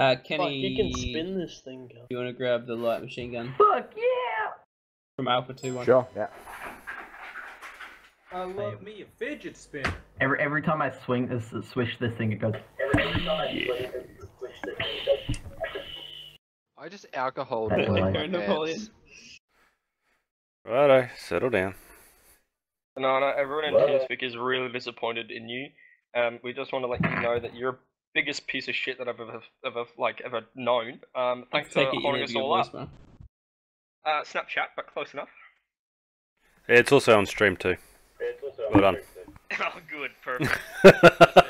Uh, Fuck, Kenny, you can spin this thing. Cal. you want to grab the light machine gun Fuck yeah! from Alpha Two One? Sure, yeah. I love me a fidget spinner. Every every time I swing this swish this thing, it goes. I just alcohol That's my right. pants. Napoleon. Righto, settle down. Banana, everyone in TeamSpeak is really disappointed in you. Um, we just want to let you know that you're the biggest piece of shit that I've ever, ever like, ever known. Um, thanks for Take it you holding us to get all up. Uh, Snapchat, but close enough. It's also on stream too. Well done. oh, good, perfect. There you go,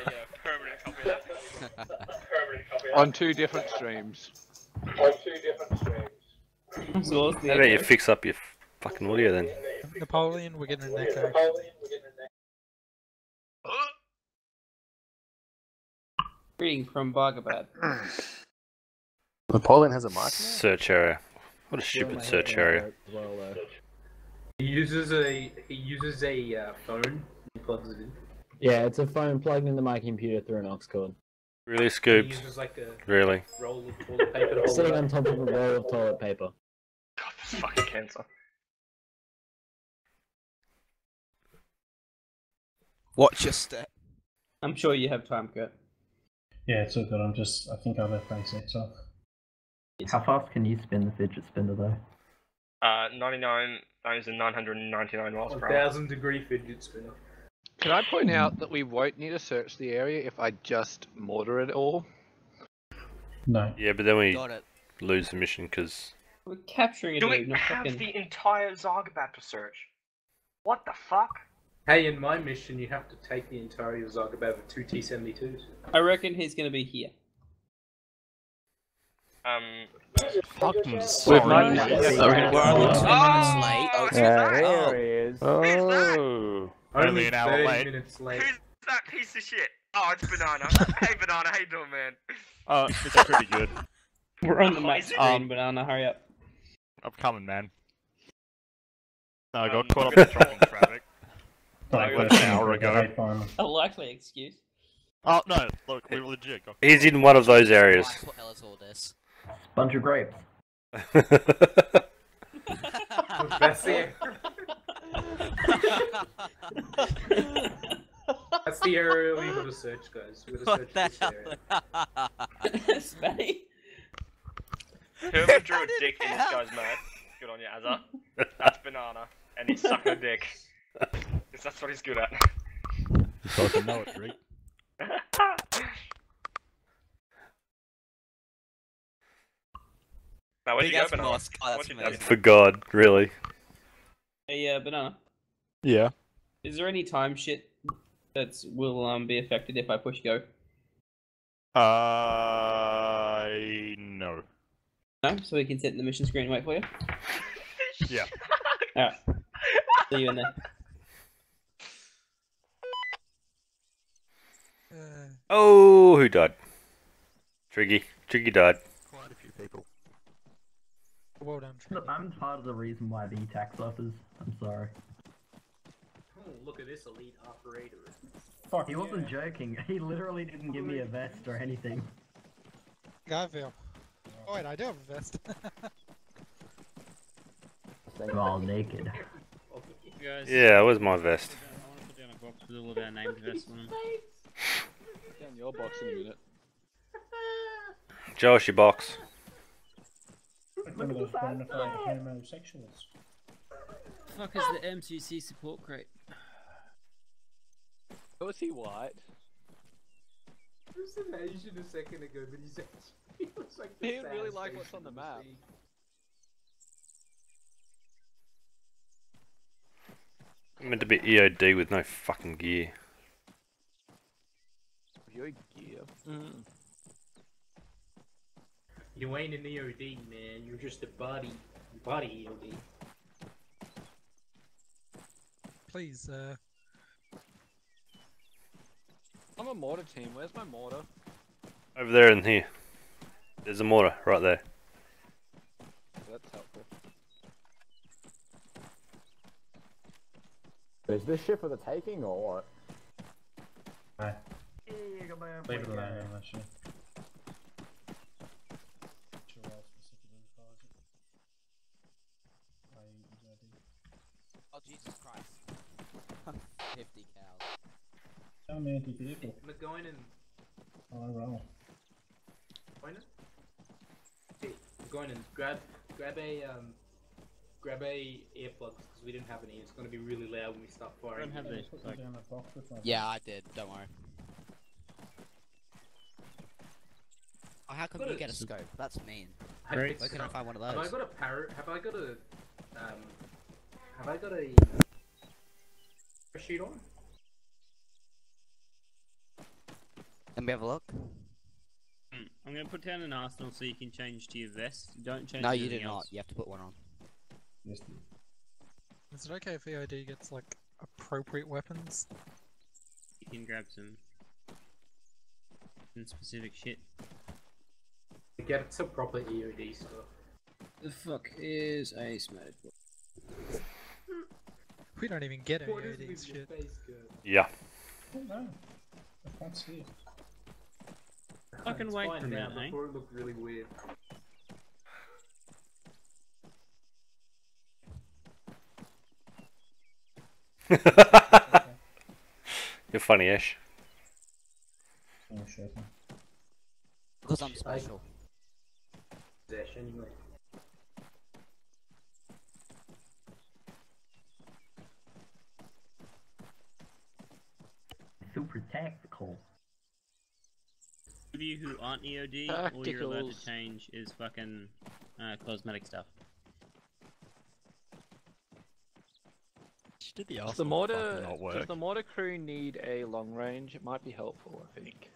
permanent copy that. Permanent copy of On two different streams. On two different streams. So what's the How about you fix up your fucking audio then? Napoleon, we're getting an echo. Reading from Bugabad. Napoleon has a mic? Search area. What a stupid search area. He uses a he uses a uh, phone. He plugs it in. Yeah, it's a phone plugged into my computer through an aux cord. Really, He uses like a Really? roll of toilet paper to Sitting on top of a roll of toilet paper. God, this fucking cancer. Watch your step. I'm sure you have time, Kurt. Yeah, it's all good. I'm just. I think I left basics off. How fast can you spin the fidget spinner though? Uh, 99,999 miles per hour. thousand degree fidget spinner. Can I point out that we won't need to search the area if I just mortar it all? No. Yeah, but then we Got lose the mission because We're capturing it. Do dude, we not have fucking. the entire Zargabad to search? What the fuck? Hey, in my mission, you have to take the entirety of Zargabad with two T-72s. I reckon he's gonna be here. Um, Fucking We've sorry. not- mate. Yeah, We're only two Oh! minutes late. Oh, Yeah, oh. here he is. Oh. Only an hour late. minutes late. who's that piece of shit? Oh, it's Banana. hey, Banana, how you doing, man? Oh, it's pretty good. We're on the Oh, map screen, Um, banana. Hurry up. I'm coming, man. No, I got Um, caught up in fucking traffic. Like, Like an hour ago. A likely excuse. Oh no, look, we legit got. He's in one of those areas. Why put Ellis all this? Bunch of grapes. That's the that's the area we gotta search, guys. We gotta What search the this hell? area. Smitty? Whoever drew a dick in this guy's mouth, good on you, Azza. That's Banana, and he's sucking a dick. 'Cause that's what he's good at. You Fucking know it, Drake. now, where'd you go, ass Banana? Oh, that's What'd you do? amazing. For God, really? Hey, uh, banana. Yeah. Is there any time shit that will um be affected if I push go? Uh, no. No, so we can sit in the mission screen and wait for you. Yeah. Alright. See you in there. Oh, who died? Triggy. Triggy died. Quite a few people. Well done. Look, I'm part of the reason why the tax suffers. I'm sorry. Oh, look at this elite operator. Fuck He wasn't joking. He literally didn't give me a vest or anything. Guyville. Oh wait, I do have a vest. We're all naked. Yeah, where's my vest? Down your box in a minute. Josh, your box. One of those bona homosexuals. Fuck is the M2C support crate? Was he white? He was an Asian a second ago, but he's actually he looks like the He really saddest like what's on the map. I'm meant to be EOD with no fucking gear. Your gear. Mm. You ain't an EOD, man. You're just a body, body EOD. Please, uh, I'm a mortar team. Where's my mortar? Over there and here. There's a mortar right there. That's helpful. Is this shit for the taking or what? No, Wake up, man. Leave it alone, man. That shit. Oh, Jesus Christ. 50 cows. I'm anti-vehicle. Oh, I roll. Goinan? Hey, Goinan, grab, grab a, um, grab a earplugs because we didn't have any. It's going to be really loud when we start firing. I don't have these. Yeah, I did. Don't worry. Oh, how come you is- get a scope? That's mean. I Great. fixed Where can I find one of those? Have I got a parrot? Have I got a um? Have I got a sheet on? Let me have a look. Hmm, I'm gonna put down an arsenal so you can change to your vest. Don't change. No, you anything do not. You have to put one on. Yes. Is it okay if EID gets like appropriate weapons? You can grab some, some specific shit. To get some proper EOD stuff. The fuck is ace mode? We don't even get any What is EOD with shit. face good? Yeah. Oh no. I can't see it. Fucking It's wait for a now, minute, eh? Before it looked really weird. You're funny, Ish. Oh shit. Because I'm special. Zesh, anyway. Super tactical. of you who aren't EOD, all you're allowed to change is fucking uh, cosmetic stuff. Did the Does the mortar, does the mortar crew need a long range? It might be helpful, I think.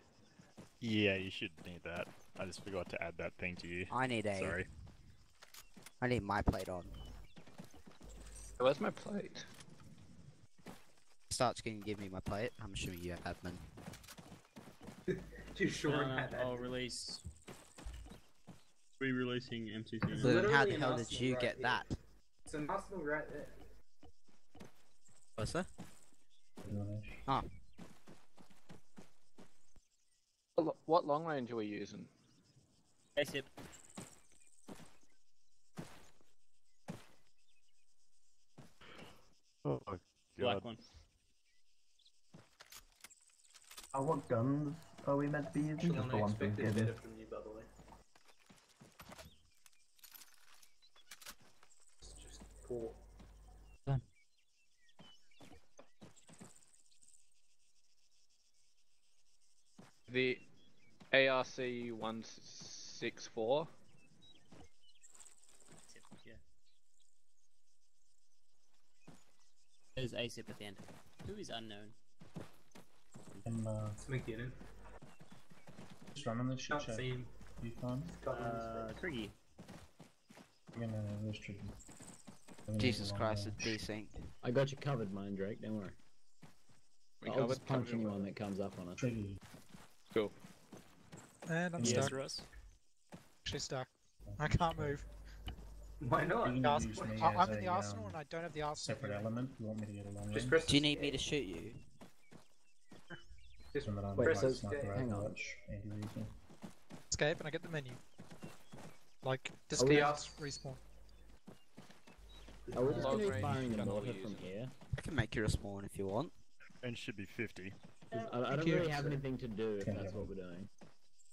Yeah, you should need that. I just forgot to add that thing to you. I need a. Sorry. I need my plate on. Where's my plate? Starch, can you give me my plate? I'm assuming you have admin. Too sure No, no, I'll release. Re-releasing M2 It's Then how the hell did you right get here. that? It's an arsenal right there. What's that? Damage. Ah, What lo- What long range are we using? ASIP. Oh my Black one. Oh, what guns are we meant to be using? Just the Sean, I ones we've expected given. better from you, by the way. It's just poor. The ARC 164. Yeah. There's ASIP at the end. Who is unknown? I'm uh, It's McGinnon. just running this shit Can't show. see him. You fine? Can't Uh, Triggy. I'm gonna where's Tricky? Jesus Christ, long it's desync. I got you covered, mine, Drake. Don't worry. We I'll just punch anyone that comes up on it. Tricky. Cool. And I'm Yes. stuck. Actually stuck. I can't move. Why not? You can Ars- use me I- as I'm in the a, arsenal um, and I don't have the arsenal. Separate element. You want me to get along? Just press Do you need me to escape. shoot you? Just And then I'm Wait, like so- sniper hang on. overwatch. Escape and I get the menu. Like, we- disconnect, respawn. Are we just Long gonna be range firing the gun mortar from here? I can make you a spawn if you want. And should be 50. 'Cause I, I don't you. really have anything to do if that's what we're doing.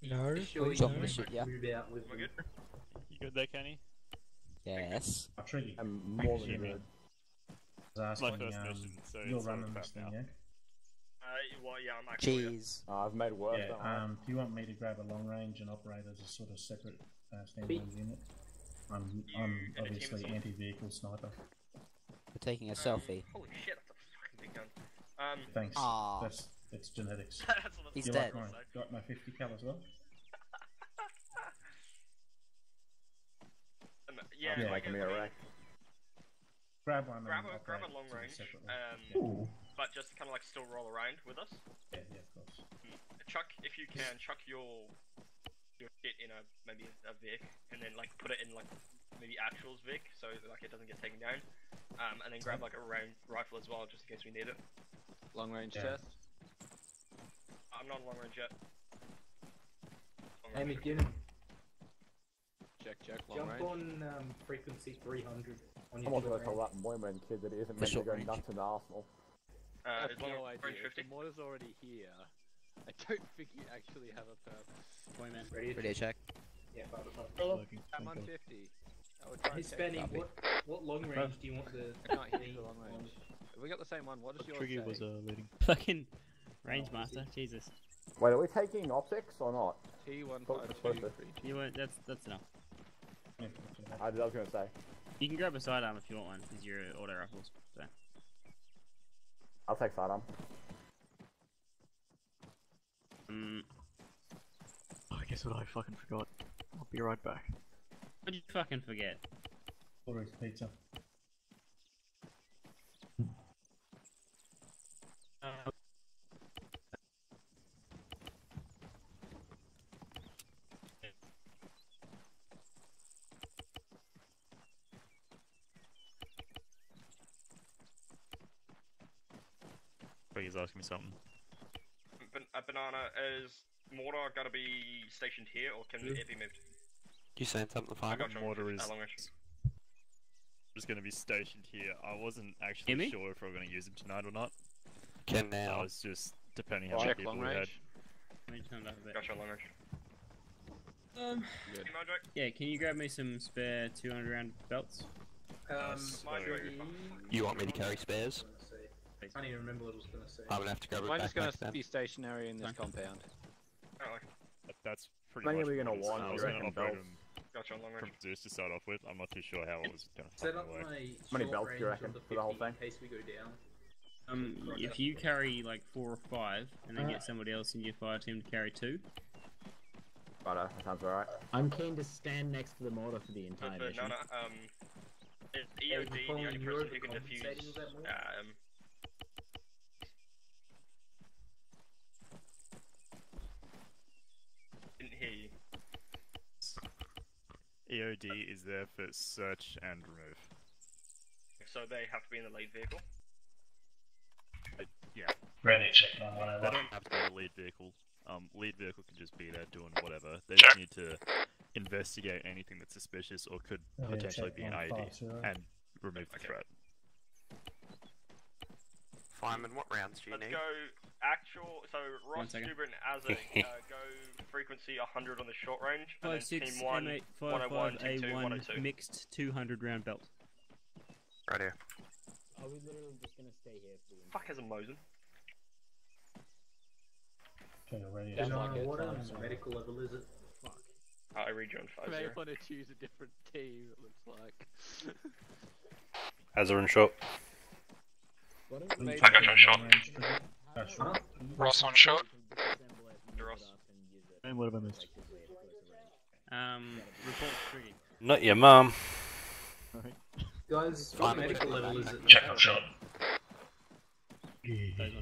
No, Sure, please you Drop no. the shit, yeah. move out with We're me. good. You good there, Kenny? Yes. Oh, Tricky. I'm more than Jimmy. good. I was my first um, mission, so you're it's running this thing, now. yeah? Uh, well, yeah, I'm actually. Jeez. Uh, I've made worse. Yeah, don't um, do you want me to grab a long range and operate as a sort of separate uh, standalone unit? I'm, You I'm and a team obviously anti-vehicle sniper. We're taking a Um, selfie. Holy shit, that's a fucking big gun. Um, Thanks. Aw. That's it's genetics. that's what He's you dead. like mine? Got my 50 cal as well? Um, yeah, Yeah, I making guess, me a I wreck. Grab one grab and a grab a long of range, um, Yeah. But just kind of like still roll around with us. Yeah, yeah, of course. Chuck, if you can, chuck your your shit in a maybe a Vic, and then like put it in like maybe actuals Vic, so like it doesn't get taken down. Um, and then grab like a round rifle as well, just in case we need it. Long range Yeah. test. I'm not long range yet. Long Hey, range. McGinnon, Check, check, long jump range. on um, frequency 300 on I'm your also gonna tell that boy man kid that he isn't meant to short go range. nuts in the arsenal. Uh, I have is long no range idea. If 50? the mortar's already here, I don't think you actually have a purpose. Ready? Ready to check? Yeah, fire, fire. I'm on 50. I would try Hey, and check Spenny, that. what, what long range do you want the... I can't hear the long range. Have we got the same one? What does yours Triggy say? was uh, leading. Fucking range master, Jesus. Wait, are we taking optics or not? T152. You weren't. That's that's enough. I, I was gonna say. You can grab a sidearm if you want one, because you're auto rifles. So. I'll take sidearm. Um, Oh, I guess what I fucking forgot. I'll be right back. what did you fucking forget? Order pizza. Triggy's asking me something. Ban- a banana is mortar gonna be stationed here, or can it be moved? You saying something, I fine? got you. Mortar is just going to be stationed here. I wasn't actually me? sure if we were going to use him tonight or not. Can now. I was just depending how many Check people long we had. range. Let me turn it up a bit. Got you on long range. Um, Team Mandrake? yeah, can you grab me some spare 200 round belts? Um, Mandrake. You want me to carry spares? I can't even remember what I was gonna say. I'm gonna have to grab it I'm just gonna next then. be stationary in this compound. Oh, okay. That- That's pretty many much are we gonna what it is. want, I do was going to reckon, operate belts? him Got you long from. Zeus to start off with. I'm not too sure how it was going to Set up work. my How many belts do you reckon the for the whole thing? In case we go down. Um, if you carry like four or five, and then Uh. get somebody else in your fire team to carry two. Righto, that sounds alright. I'm keen to stand next to the mortar for the entire mission. banana, um, is EOD the only person who can defuse? with that more? Um, didn't hear you. EOD is there for search and remove. So they have to be in the lead vehicle. Yeah. Ready, check on They don't have to be the lead vehicle. Um, lead vehicle can just be there doing whatever. They just need to investigate anything that's suspicious or could potentially be an on IED and remove the threat. Fireman, what rounds do you Let's need? go actual. So One Ross second. Stubin as a uh, go frequency 100 on the short range, and then Five six team one M8 101, five five team two A one 102. mixed 200 round belt. Right here. Are we literally just gonna stay here for Fuck has a Mosin. Okay, ready. There's check no on water. five zero. Medical level, is it? Fuck. Oh, I read you on five may want to choose a different team, it looks like. Hazard and shot. Why don't we Maybe- Check I got on shot. long range. That's Huh? Ross on shot. Ross. And what have I missed? Um, report tricky. Not your mum. Guys, what medical level is it? Check on shot.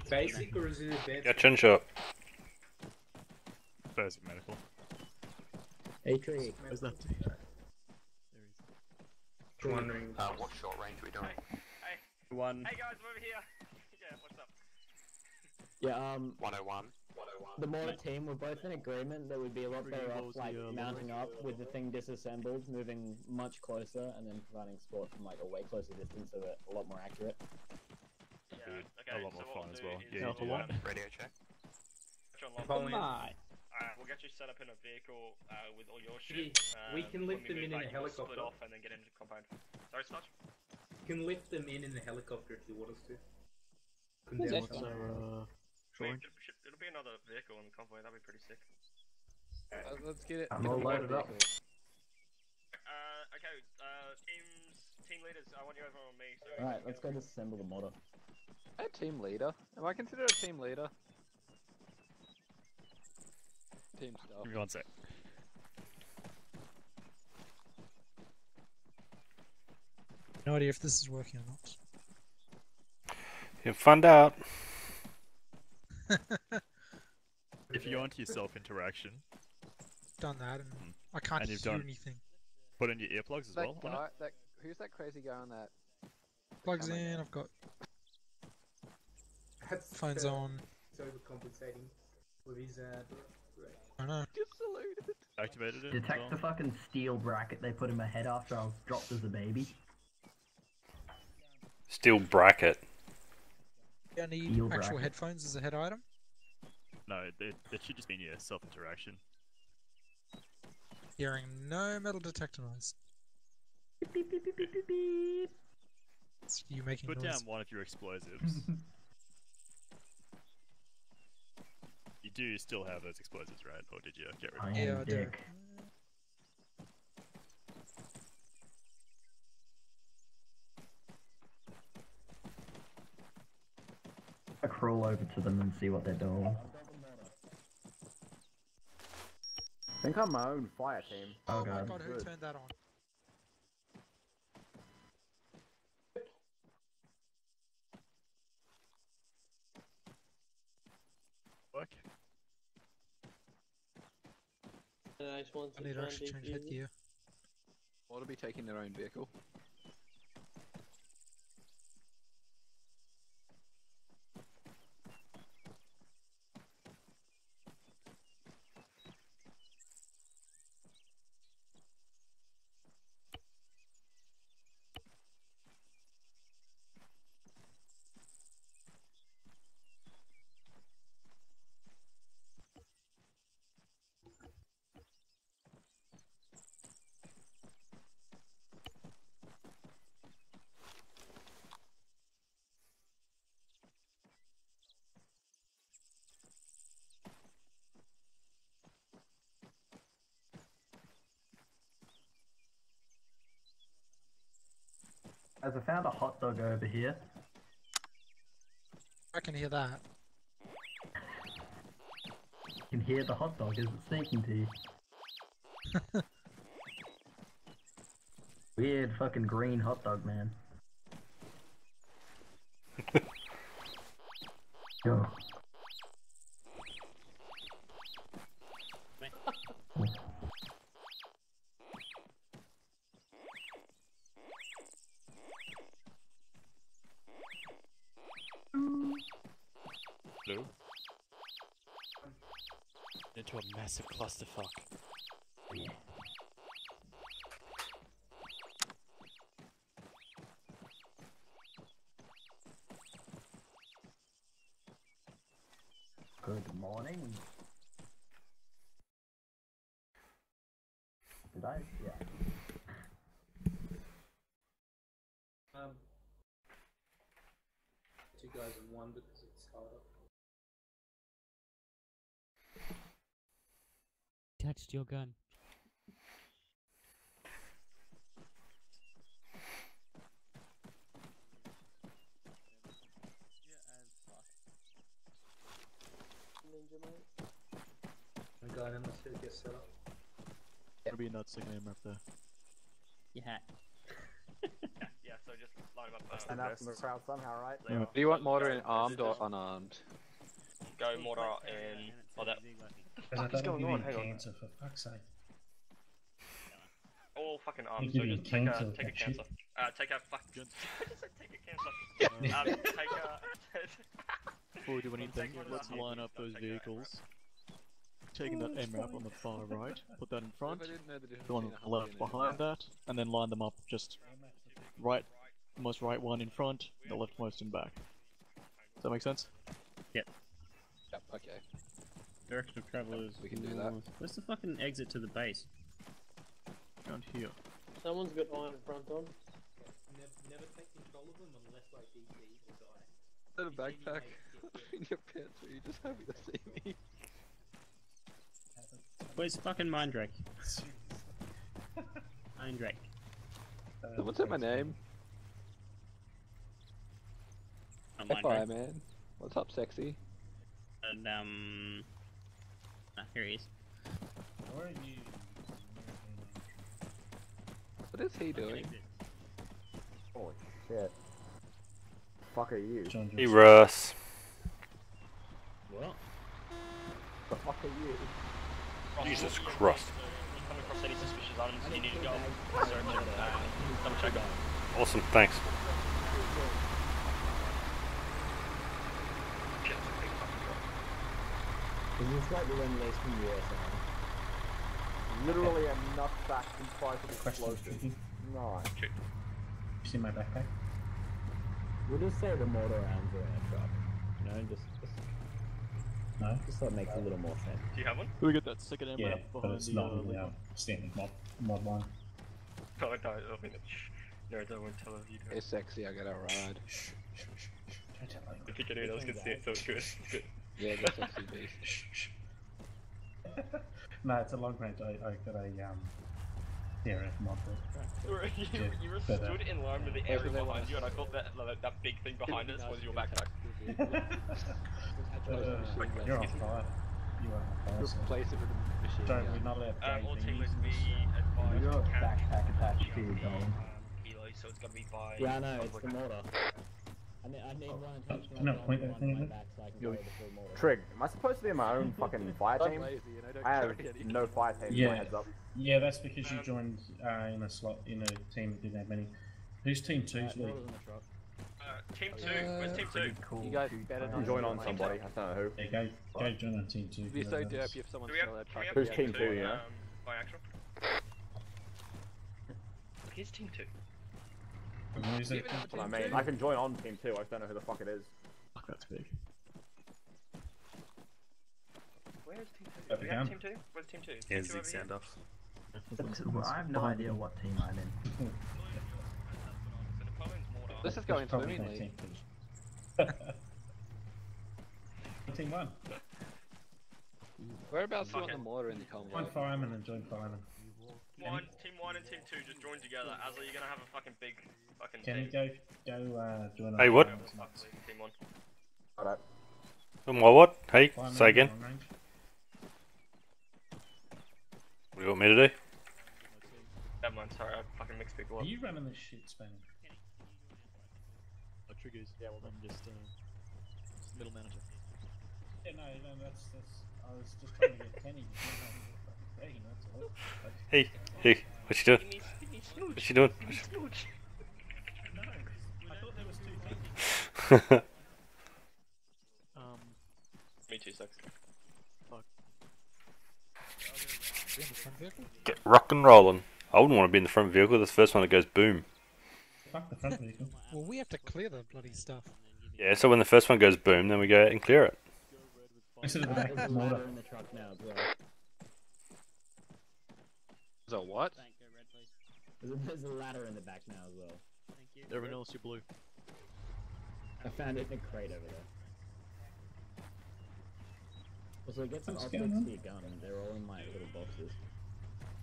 Basic or is it advanced? Got chin shot. Basic medical. Hey, Tree. Where's that? Wondering. Uh, what short range are we doing? One. Hey guys, I'm over here. yeah, what's up? Yeah, um, 101. 101. the mortar team were both in agreement that we'd be a lot Triggy, better off like uh, mounting up with the thing disassembled, moving much closer, and then providing support from like a way closer distance so that a lot more accurate. Yeah. Good. Okay. A lot so more what fun we'll as well. is Yeah, we'll, you do um, Radio check. get on long- Following. Bye. Alright, we'll get you set up in a vehicle uh, with all your Triggy, shit. we um, can lift them in in back, a you can Split helicopter. off and then get into the compound. Sorry, Snatch. You can lift them in in a helicopter if you want us to. Come Who's down. Uh, I mean, it'll, should- it'll be another vehicle in the convoy. That'd be pretty sick. Uh, let's get it. I'm get all the loaded up. Uh, okay. Uh, teams, team leaders. I want you over on me. So Alright, let's get go disassemble the mortar. A team leader. Am I considered a team leader? Team stuff. give me one sec. No idea if this is working or not. You'll find out. If you go into your self interaction, Done that, and Hmm. I can't And you've hear done- anything. put in your earplugs as That well. guy, that who's that crazy guy on that? Plugs camera in. I've got That's, phones on. He's overcompensating with his uh. Right. I know. Just saluted. Activated it. Detect the fucking steel bracket they put in my head after I was dropped as a baby. Steel bracket. Do I need Deal actual bracket. headphones as a head item? No, it, it should just be yeah, self interaction. Hearing no metal detector noise. Beep beep beep beep beep It's you making Put noise. down one of your explosives. you do still have those explosives, right? Or did you get rid of them? Yeah, I do. I crawl over to them and see what they're doing. I think I'm my own fire team. Oh, Oh my god. god, who Good. turned that on? Work. Nice one. I need to actually change headgear. Ought to be taking their own vehicle. As I found a hot dog over here. I can hear that. You can hear the hot dog as it's sneaking to you. Weird fucking green hot dog, man. Yo. Oh. Into a massive clusterfuck. Good morning. Did I? Yeah. Um, two guys in one because it's harder. Touched your gun. Ninja mate. I'm going in the get set up. That'll be a nut second aim right there. Yeah, yeah, so just line them up. Stand Uh, out from the crowd somehow, right? Do you want mortar in armed or unarmed? Go mortar and. Oh, that. Because I Fuck is going on? you Hang on. cancer for fuck's sake. All fucking arms. So just take a cancer, take a cancer. Uh, take a fuck. I just said take a cancer. um, take a. Before we do anything, let's line up those vehicles. Taking that MRAP on the far right, put that in front, I didn't know the one on the left behind that, and then line them up just right, most right one in front, the leftmost in back. Does that make sense? Yep. Yep, okay. Direction of travel is. We can do that. north. Where's the fucking exit to the base? Down here. Someone's got iron front on. Never, never take control of them unless like DT will die. Is that a backpack in your pants? Are you just happy to see me? Where's fucking Mindrake? Mindrake. Someone said my name. Not Hey, Mindrake. fireman. What's up, sexy? And um. Ah, here he is. Where are you? What is he doing? Holy shit. Fuck are you? Hey, Russ. What? The fuck are you? Jesus Christ. Awesome, come across any suspicious items, you need to go search and uh, double check them. Awesome, thanks. Is this like the Wembley's from USA? Literally a nutsack comprised of Question explosives. tricky. Nice. You see my backpack? We'll just say the mortar rounds are air truck. You know, just, just, No? just so it makes a little more sense. Do you have one? We get that second ammo Yeah, up but it's the not uh, in the uh, Lima. standard mod, mod line. No, no, I mean, shh. No, I won't tell if you do. It's sexy, I got a ride. Don't tell I think anyone else can see it, so it's good. It's good. Yeah, the beast. No, it's a long range. I, I got a um, DRF mod that. Where you, Yeah, you were but, uh, stood in line with the area behind you, and I thought that like, that big thing behind us was your backpack. Uh, you're on fire. You are on fire. Replace it with a machine Sorry, gun. we're not allowed Um, all to teammates use be this. advised You're a backpack attached to your the, dome. um, kilo, so it's gonna be by. Yeah, I know, it's the public- mortar. I need, I need one attached to Can my I point that thing at back so I can Yo. carry the full mortar. Trig, am I supposed to be in my own fucking fire I'm team? lazy and I don't I have any. no fire team. Yeah. Yeah. Heads up. Yeah, that's because you joined uh, in a slot in a team that didn't have many. Who's team two's Uh, lead? mortar's in the truck. Uh, team two. Where's team two? Cool. You guys better not Join on somebody. I don't know who. Yeah, go, go join on team two. It'd be so derpy if someone Do we have, stole that truck. Who's team team two, two, yeah? Um, by actual? Here's team two. And who's it? That's what I mean. I can join on team two. I just don't know who the fuck it is. Fuck, that's big. Where's team two? Up Do we have team two? Where's team two? Yeah, Team Zig over here? Sandoff. I have no idea what team I'm in. So Napoleon's mortar. This is going That's probably my swimmingly. team one. Whereabouts do you want the mortar in the convo? Join fireman and join fireman. One, team one and team two just join together. Azza, you're gonna have a fucking big fucking Can you team. go go uh, join on Hey, what? fireman's. Team one. Alright. Um, what, what? Hey, Fireman say on again. What do you want me to do? Never mind, sorry, I fucking mixed people up. Are up. you running this shit, Spanning? triggers. Yeah, well, I'm just, uh, just middle manager. Yeah, no, no, that's that's. I was just trying to get Kenny. To do that fucking thing, that's all. But- Hey, hey, what you doing? What you doing? No, I thought there was two teams. Um, Me too, sucks. you in the front vehicle? Get rock and rolling. I wouldn't want to be in the front vehicle. That's the first one that goes boom. Fuck the front vehicle. Well, we have to clear the bloody stuff. Yeah, so when the first one goes boom, then we go out and clear it. Instead of the Uh, back there's a mortar. ladder in the truck now as well. Is that what? There's a, there's a ladder in the back now as well. Everyone else, you're blue. I found it in a crate over there. Also, get some What's optics for your gun. They're all in my little boxes.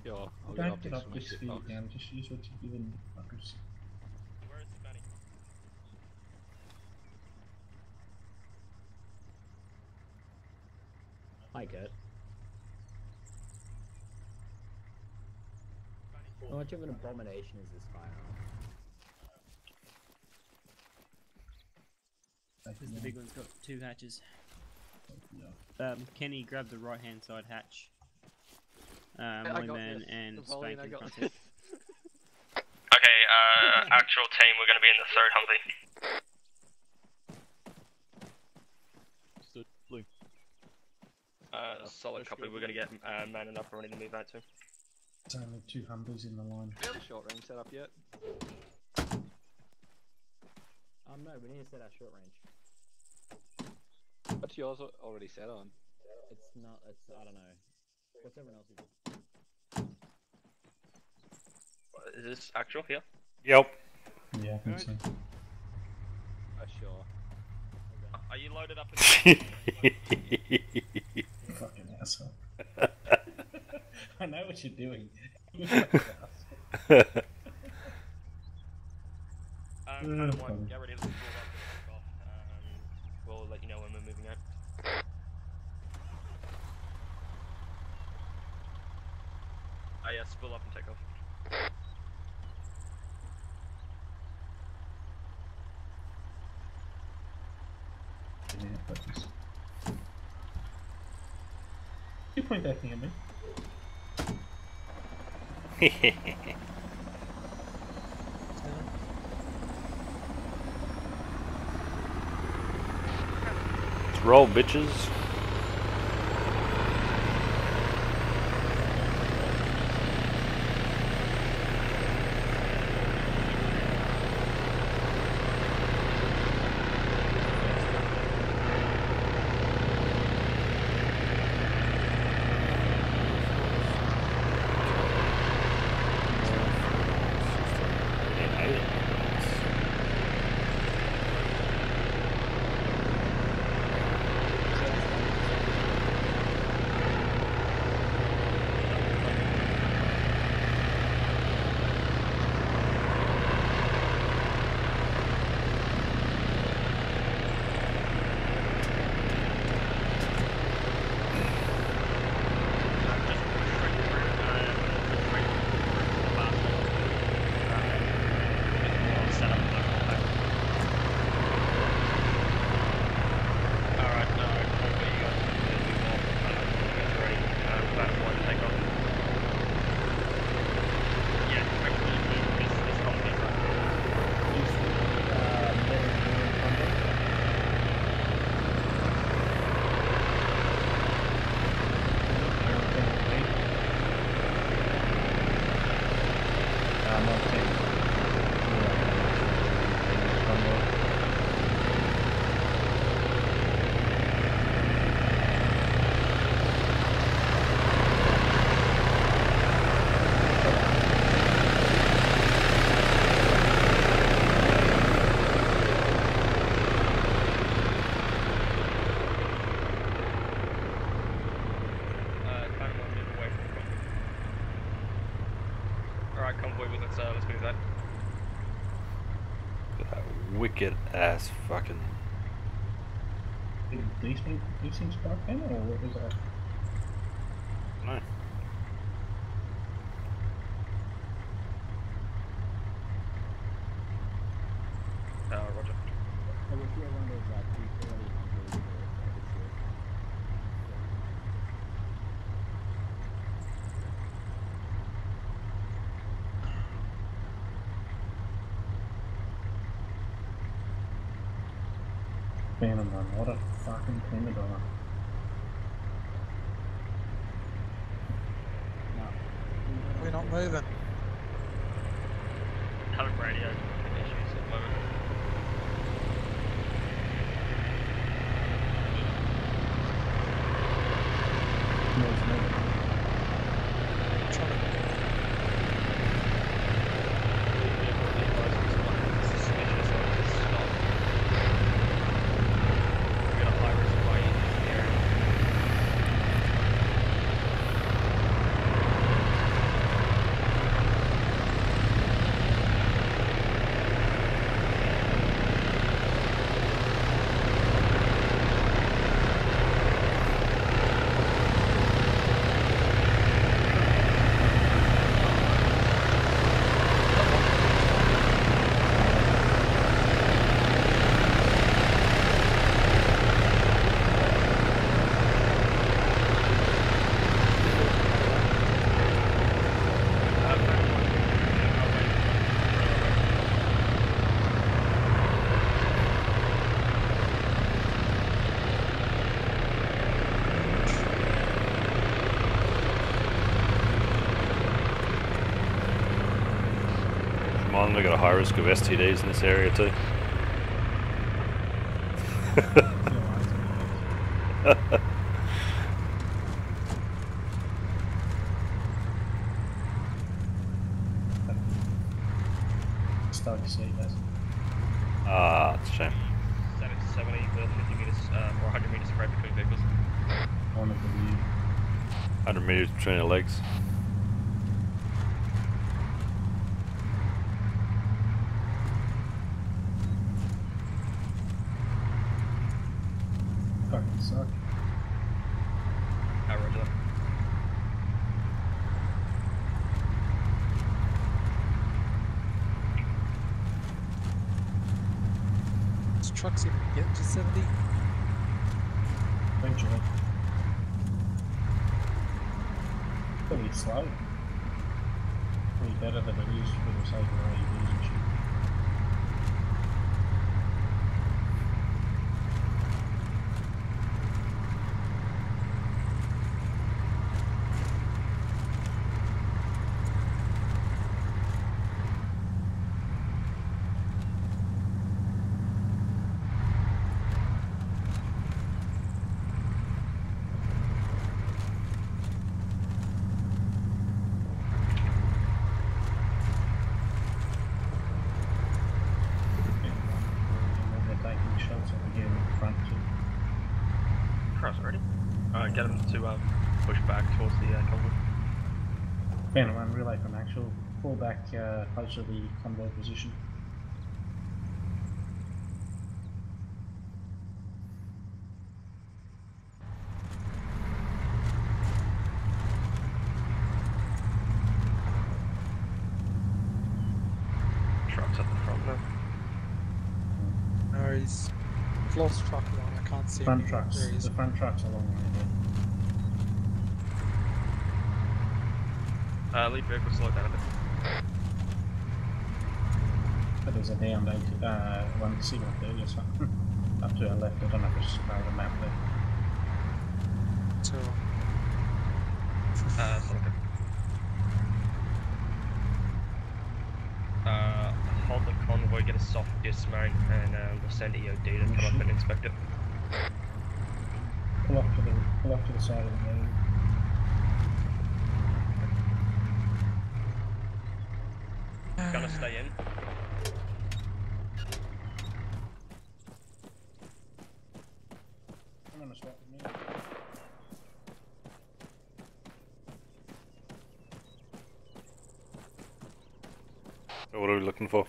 Yeah, I'll get Don't optics get from up my this shit speed box. just use what you're given, fuckers. Where is Benny? Hi, Kurt. How much of an abomination is this firearm? Because the big one's got two hatches. Um, Kenny, grab the right hand side hatch. Um, I my got this. and Napoleon, Spank I in got front this. Okay, uh, actual team, we're gonna be in the third Humvee. Stood blue. Uh, solid copy, we're gonna get uh, man and up and ready to move out too. There's only two Humvees in the line. Do you have a short range set up yet? Um, no, we need to set our short range. What's yours al- already set on? It's not. It's I don't know. What's everyone else's? Is this actual here? Yep. Yeah, I think so. Uh, sure. Are you loaded up? In Fucking asshole. I know what you're doing. Um, Mm, kind of fine. like, get ready to pull up. Um, we'll let you know when we're moving out. Ah, yeah, spool up and take off. Yeah, fuckers. You point that thing at me. Roll, bitches. Phantom what a fucking donna. We're not moving. Having radio issues at the moment. No, it's not. Come on, we got a high risk of STDs in this area too. Start to see this. ah, it's a shame. Static 70 with 50 meters uh, or 100 meters spread between vehicles. One of the view. 100 meters between the legs. Fucking suck. Uh, roger that. This truck's even get to 70. Eventually. Pretty slow. Pretty better than it is for the sake of AEVs and shit. And they're taking shots at the game in front too. Cross already. Alright, get them to um, push back towards the uh, convoy. Phantom Run relay from actual. Pull back uh, close to the convoy position. Trucks at the front now. No, he's I've lost truck line. I can't see Front him. trucks. There. The front truck's a long way ahead. Uh, lead vehicle slow down a bit. But there's a downed AT, uh, one signal there something. Up to our left, I don't know if it's of the map there. So, Uh, it's not good. get a soft dismount and uh, we'll send EOD to come up and inspect it. Pull off to the pull off to the side of the road. Gonna stay in. I'm gonna swap with me. So what are we looking for?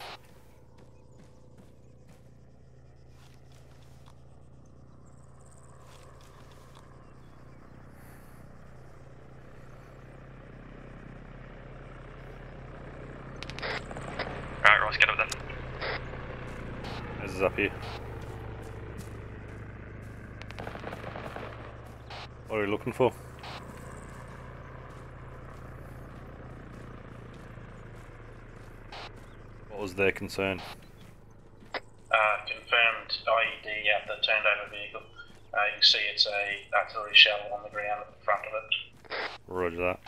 Alright, Ross, get up then. This is up here. What are we looking for? What was their concern? Uh, confirmed IED at the turned over vehicle. Uh, you can see it's a artillery shell on the ground at the front of it. Roger that.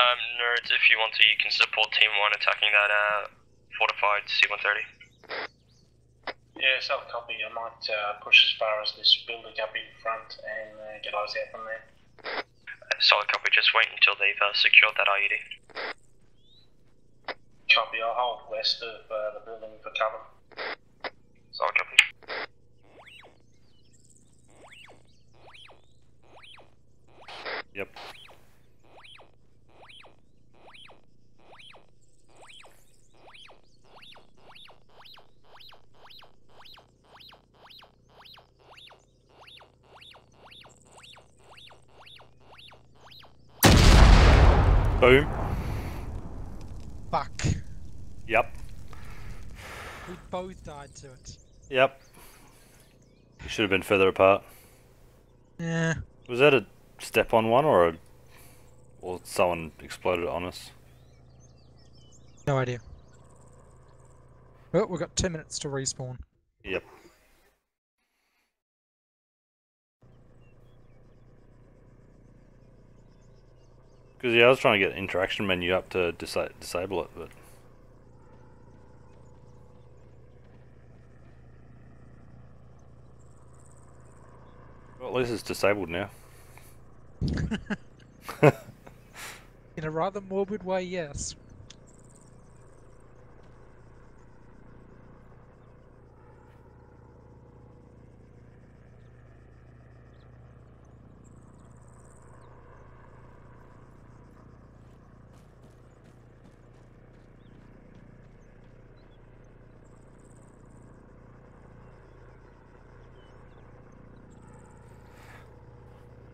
Um, nerds, if you want to, you can support Team 1 attacking that uh, fortified C-130. Yeah, so copy. I might uh, push as far as this building up in front and uh, get eyes out from there. Solid copy, just wait until they've uh, secured that IED. Copy. I'll hold west of uh, the building for cover. It. Yep. You should have been further apart. Yeah. Was that a step on one or a or someone exploded on us? No idea. Well, we've got 10 minutes to respawn. Yep. Because yeah, I was trying to get interaction menu up to disa- disable it, but well, at least it's disabled now. In a rather morbid way, yes.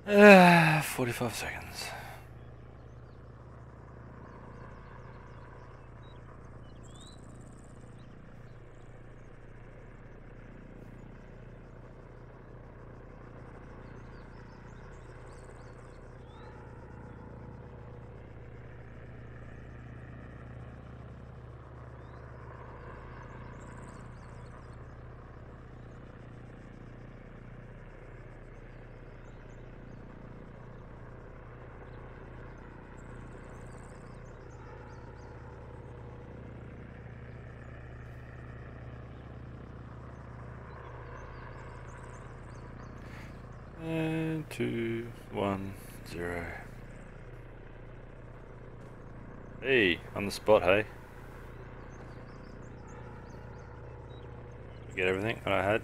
Ah, 45 seconds. And two, one, zero. Hey, on the spot, hey. Get everything that I had.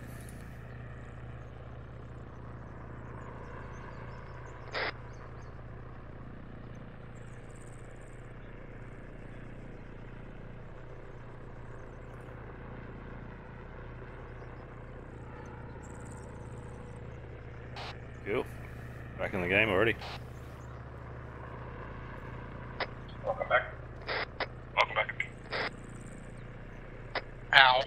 Cool. Back in the game already. Welcome back. Welcome back. Ow.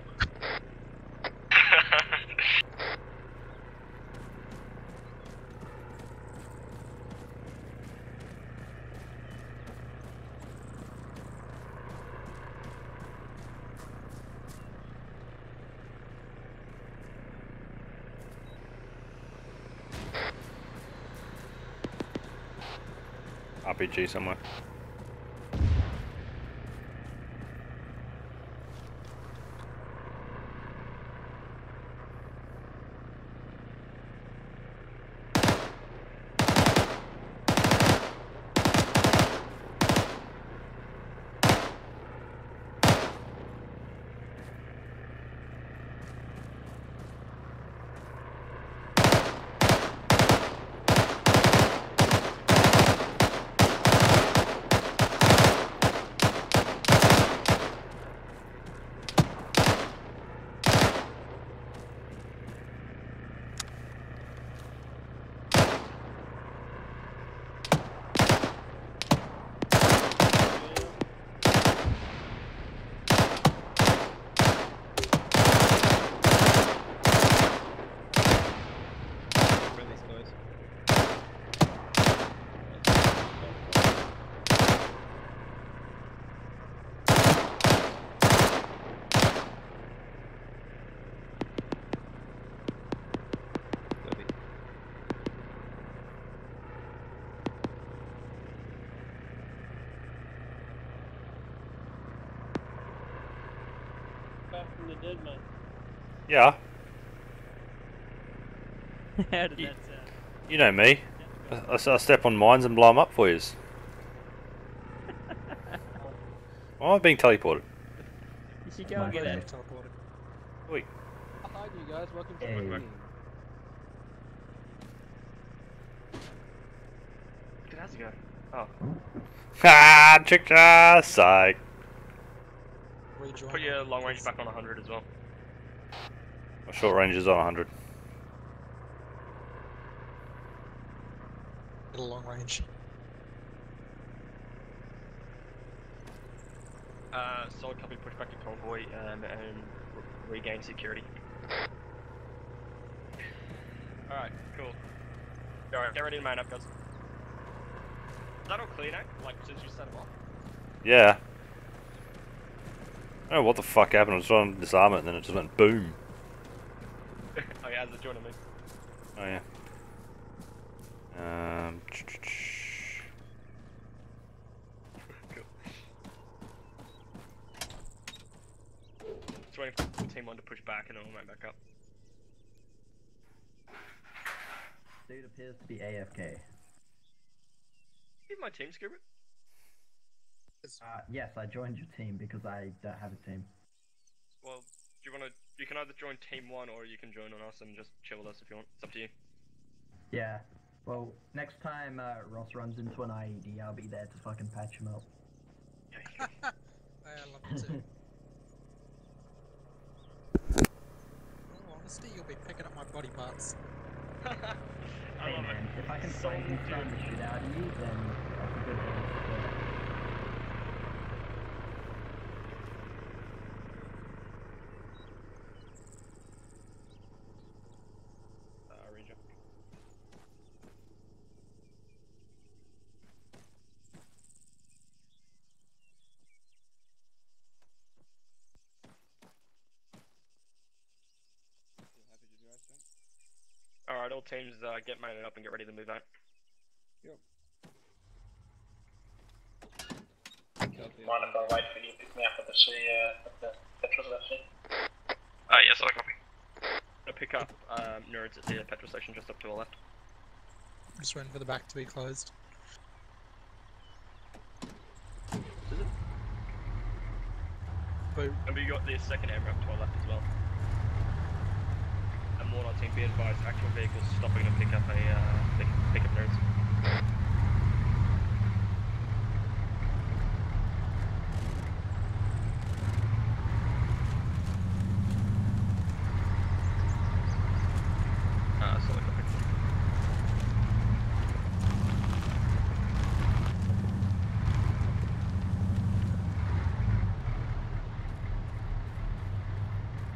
RPG somewhere. Back from the. Yeah, How did that sound? you know me. I step on mines and blow them up for you. Why am I being teleported? You should go and get it. Wait. Hi, you guys. Welcome to Hey. the game. Good, how's it going? Oh. Ha! Trick ah, psych. Rejoin. Put your long range back on 100 as well. My short range is on 100. Get a long range. Uh, solid copy, push back to convoy um, and re- regain security. Alright, cool. Alright, get ready to man up, guys. Is that all clear now? Like, since you set them off? Yeah. I don't know what the fuck happened. I was trying to disarm it and then it just went boom. oh yeah, as a joiner me. Oh yeah. Um. Just waiting for team one to push back and then we'll man back up. Dude appears to be AFK. Give my team, Scuba. Uh, yes, I joined your team because I don't have a team. Well, do you wanna? You can either join team one or you can join on us and just chill with us if you want. It's up to you. Yeah. Well, next time uh, Ross runs into an IED, I'll be there to fucking patch him up. I love it too. In all honesty, you'll be picking up my body parts. Hey man, if I can find stun the shit out of you, then that's a good one. Uh, Ranger. Alright, all teams uh, get mounted up and get ready to move out. Mind if I wait for you to pick me up at the sea, uh, at the petrol station? Uh, yes, I copy. I'll pick up um, nerds at the petrol station just up to the left. I'm just waiting for the back to be closed. Boom. Remember you got the second air up to our left as well more, I think be advised, actual vehicles stopping to pick up a uh, pick, pick up nerds.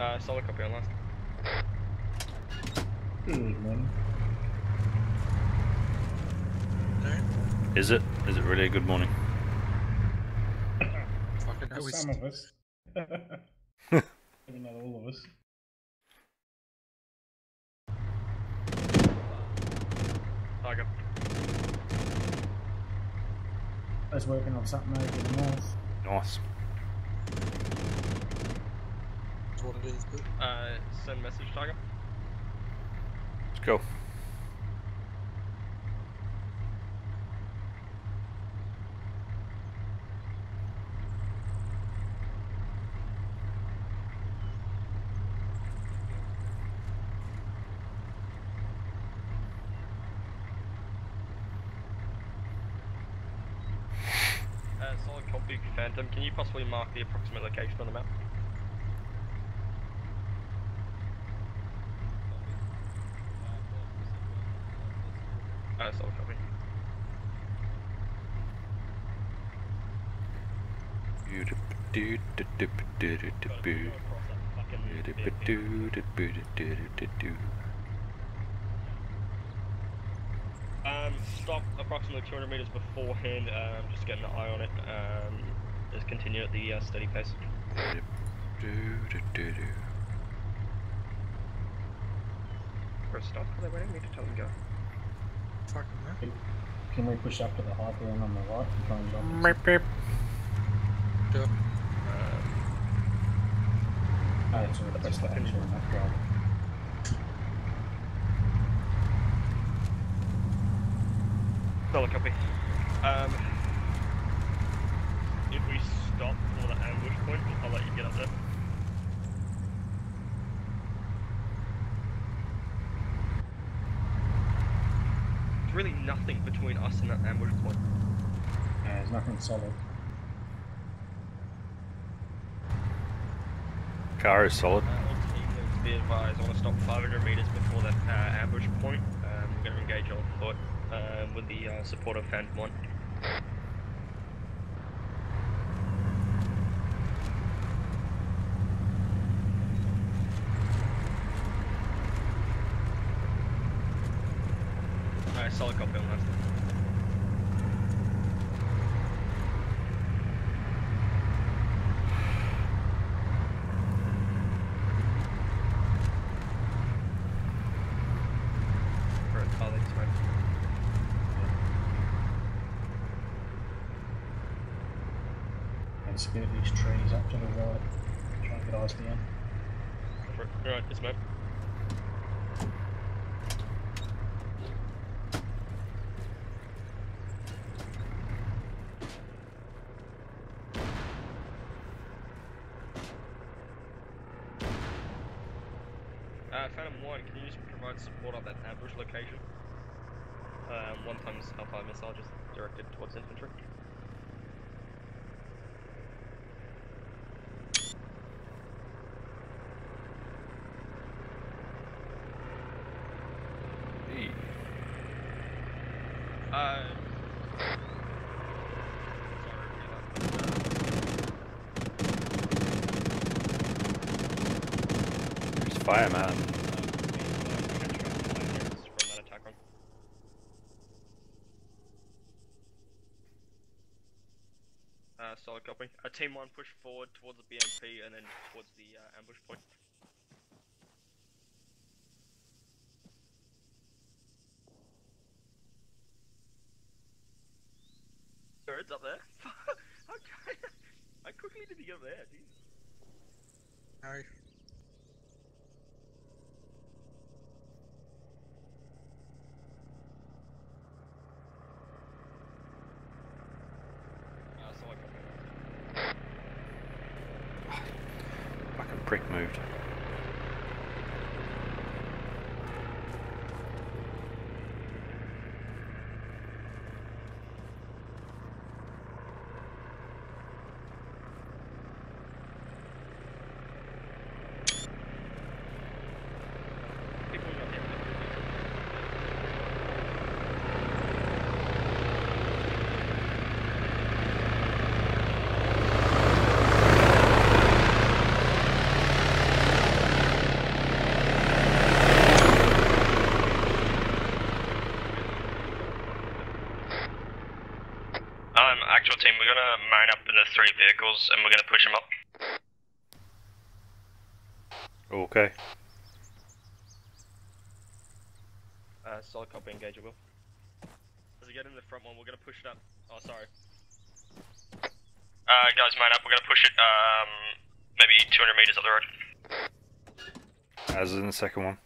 Ah, uh, solid copy on last. Is it? Is it really a good morning? Fucking hell, some s- of us. Maybe not all of us. Tiger. I was working on something over the north. Nice. That's what it is, but Uh, send message, Tiger. Let's go. Uh, solid copy, Phantom. Can you possibly mark the approximate location on the map? Uh, solid copy. Um, stop approximately 200 meters beforehand. Um, just getting an eye on it. Um, just continue at the uh, steady pace. Do do do do. Press stop. Are they waiting me to tell them go? fucking hell. Can we push up to the high ground on the right and try and get up? Do it. Oh, it's already pressed that actually on that drive. Solid copy. Um, if we stop for the ambush point, I'll let you get up there. There's really nothing between us and that ambush point. Yeah, there's nothing solid. Car is solid. To be advised, I want to stop 500 meters before that uh, ambush point. Um, we're going to engage on foot um, with the uh, support of Phantom 1. Alright, solid copy on that. For our colleagues, right? And skirt these trees up to the right. Try and get eyes down. Alright, yes, mate. Uh, Phantom 1, can you just provide support on that ambush location? Um, one times Hellfire missile just directed towards infantry. Uh, There's fireman. from that attack run. Uh, solid copy. Uh, team 1 push forward towards the BMP and then towards the uh, ambush point. Birds up there? okay. I quickly did to get up there, Jesus. No. Uh, solid copy. Fucking prick moved. People not there. actual team, we're gonna mount up in the three vehicles and we're gonna push them up. Okay. Uh, solid copy, engage it will. As we get in the front one, we're gonna push it up. Oh, sorry. Uh, guys, mine up. We're gonna push it, um, maybe 200 meters up the road. As in the second one.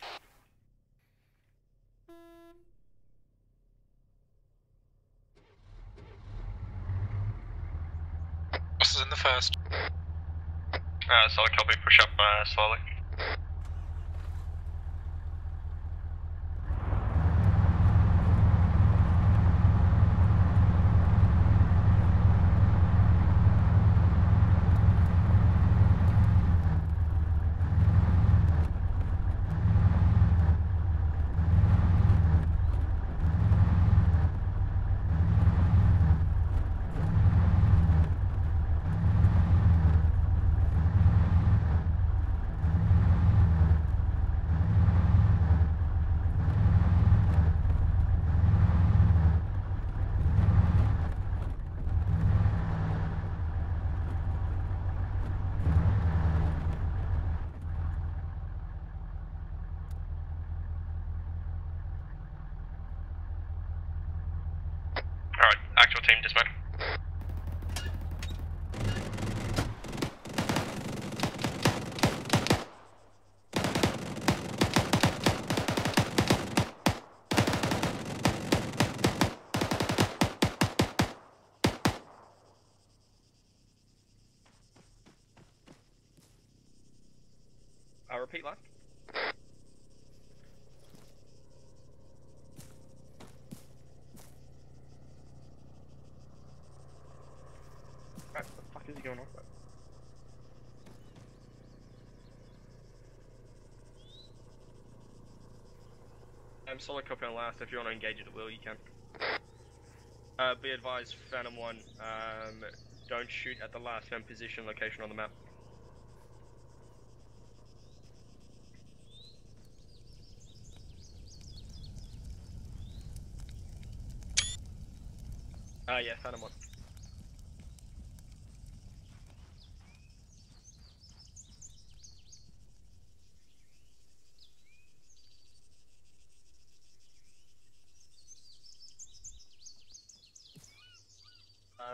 Is in the first. Uh, solid copy. Push up uh, slowly. Alright, actual team dismount. I'll repeat last. Right, what the fuck is he going on about? I'm solid copy on last. If you want to engage it at will, you can. Uh, be advised, Phantom 1, um, don't shoot at the last known position location on the map. Uh, yeah, Phantom 1.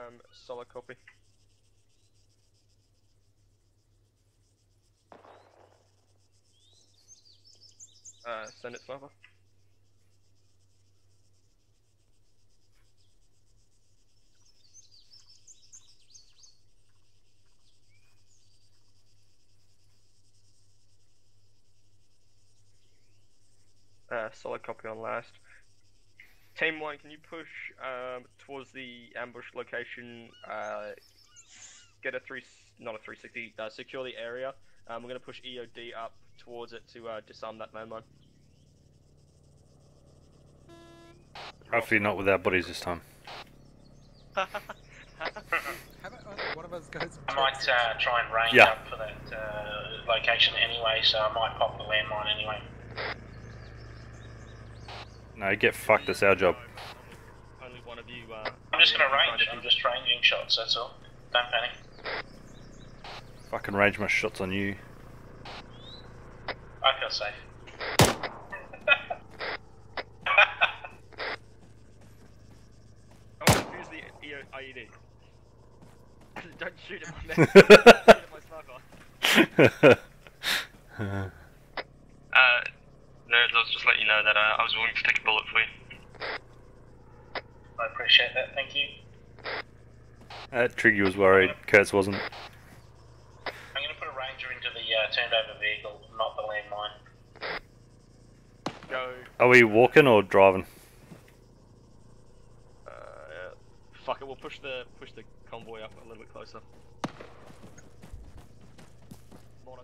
Um, solid copy. Uh, send it sniper. Uh, solid copy on last. Team one, can you push um, towards the ambush location? Uh, get a three, not a 360. Uh, secure the area. Um, we're gonna push EOD up towards it to uh, disarm that landmine. Hopefully not with our bodies this time. How about uh, one of us goes? I might uh, try and range Yeah. up for that uh, location anyway, so I might pop the landmine anyway. No, get fucked. That's our job. Only one of you. Uh, I'm just going to range. one I'm just ranging shots. That's all. Don't panic. Fucking range my shots on you. I feel safe. Oh, who's the IED? Don't shoot at my neck. Shoot at my sniper. Uh, nerds, I was just letting you know that uh, I was willing to take a bullet for you. I appreciate that. Thank you. Uh, Triggy was worried. Kurtz wasn't. I'm going to put a ranger into the uh, turned over vehicle, not the landmine. Go. Are we walking or driving? Uh, fuck it, we'll push the push the convoy up a little bit closer. Mortar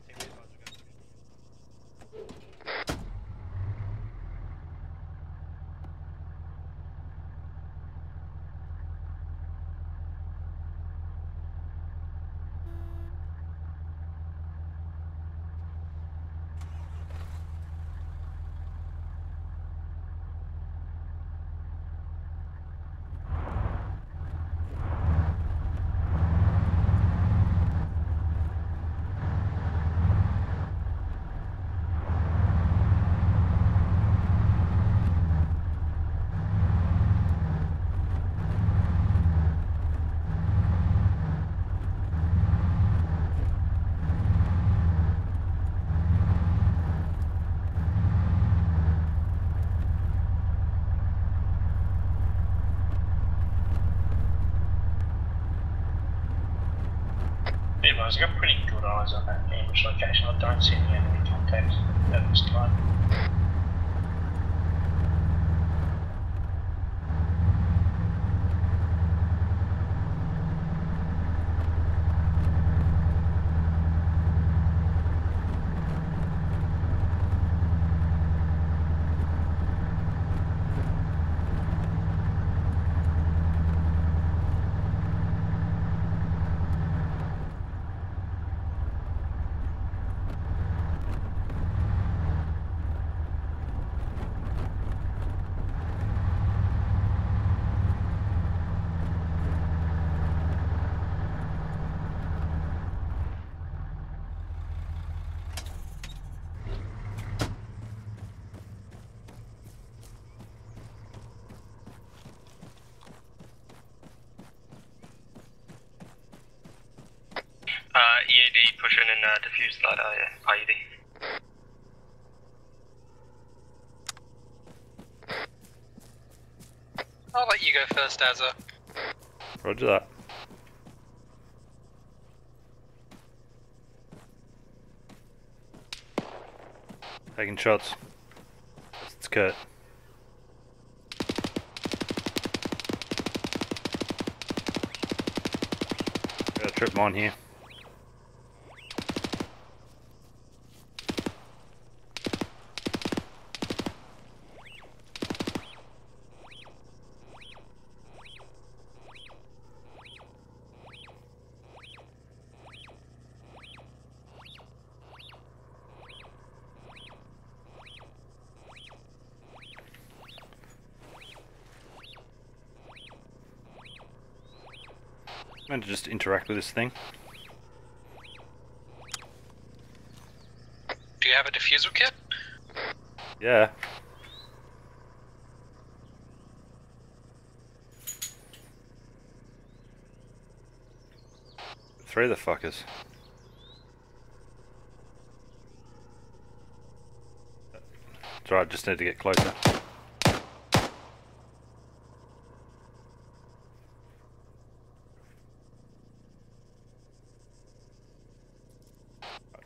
I've got pretty good eyes on that ambush location. I don't see any enemy contact at this time. Uh, EOD pushing and uh, defuse that uh, IED. I'll let you go first, Azza. Roger that. Taking shots. It's Kurt. Got a trip mine here. To just interact with this thing. Do you have a diffuser kit? Yeah. Three of the fuckers. It's alright, just need to get closer.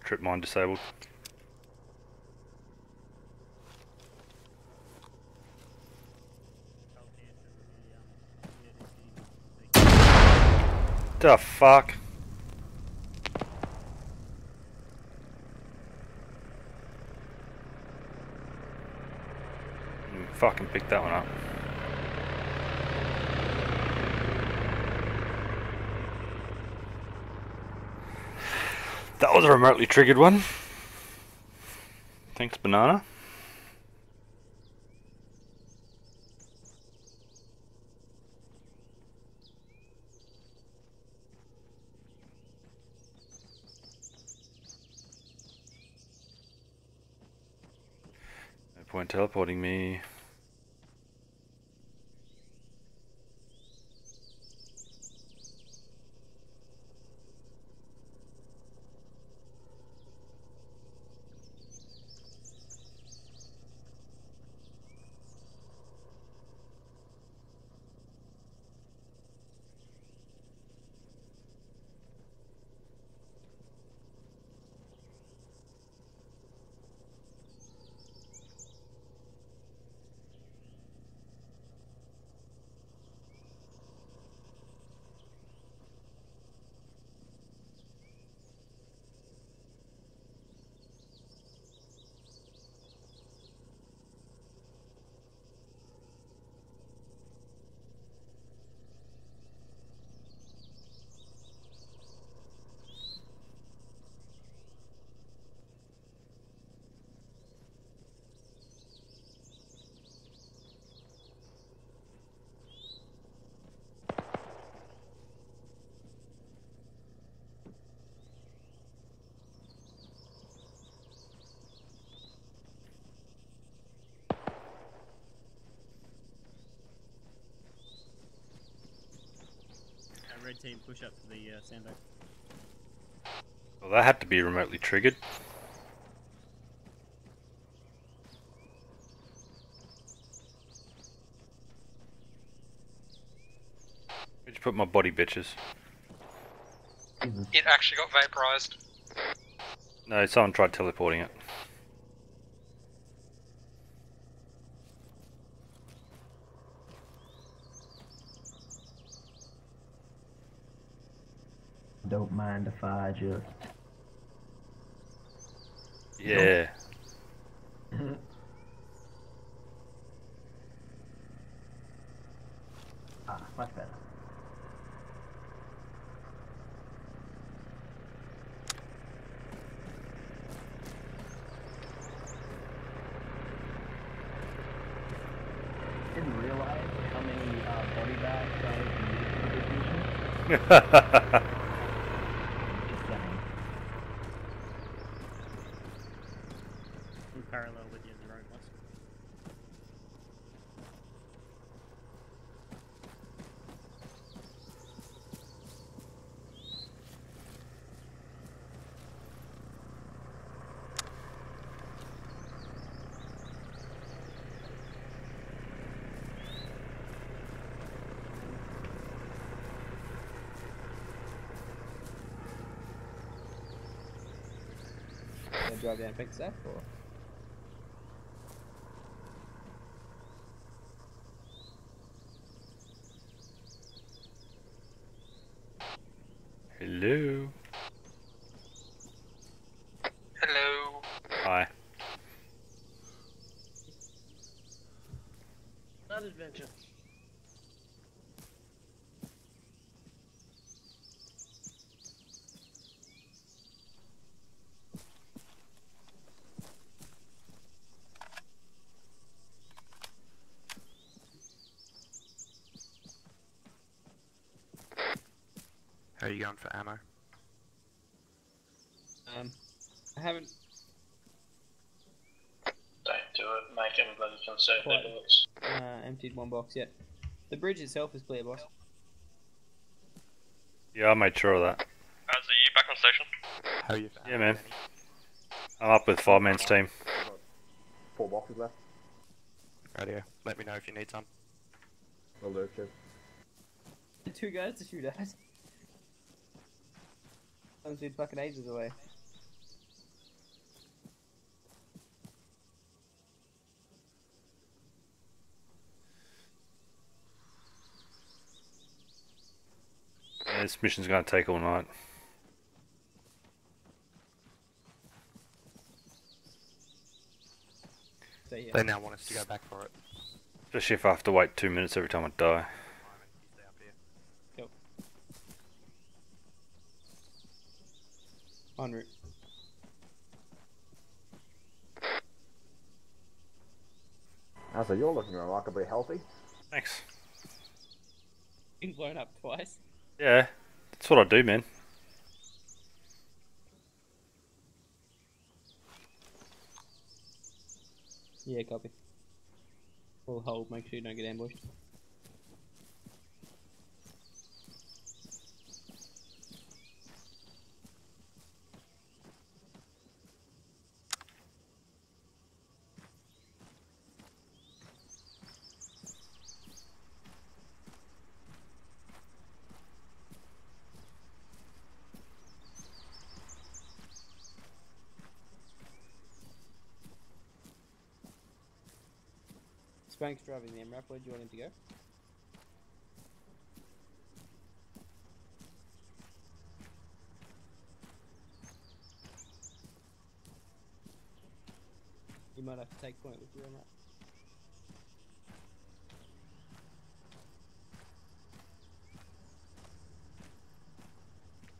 Trip mine disabled. The fuck? Mm, Fucking pick that one up. That was a remotely triggered one. Thanks, Banana. No point teleporting me. Team, push up to the uh, sandbag. Well, that had to be remotely triggered. Where'd you put my body, bitches? It actually got vaporized. No, someone tried teleporting it. Mind if I just. Yeah. ah, much better. Didn't realize how many uh, body bags I used for this mission. Just saying. In parallel with your drone was. Gonna drive down and pick Zach or? Hello. Hello. Hi. Not adventure. How are you going for ammo? Um, I haven't Don't do it. Make everybody conserve Quite. their bullets. uh, emptied one box yet. The bridge itself is clear, boss. Yeah, I made sure of that. Uh, so you back on station? How are you? Yeah, man. I'm up with five men's team. Four boxes left. Right here. Let me know if you need some. Will do, cheers. Two guys to shoot at. One's been fucking ages away. Yeah, this mission's gonna take all night. They now want us to go back for it. Especially if I have to wait two minutes every time I die. Yep. En route. Ah, so you're looking remarkably healthy. Thanks. Been blown up twice. Yeah, that's what I do, man. Yeah, copy. We'll hold, make sure you don't get ambushed. Spank's driving the MRAP, where do you want him to go? You might have to take point with MRAP.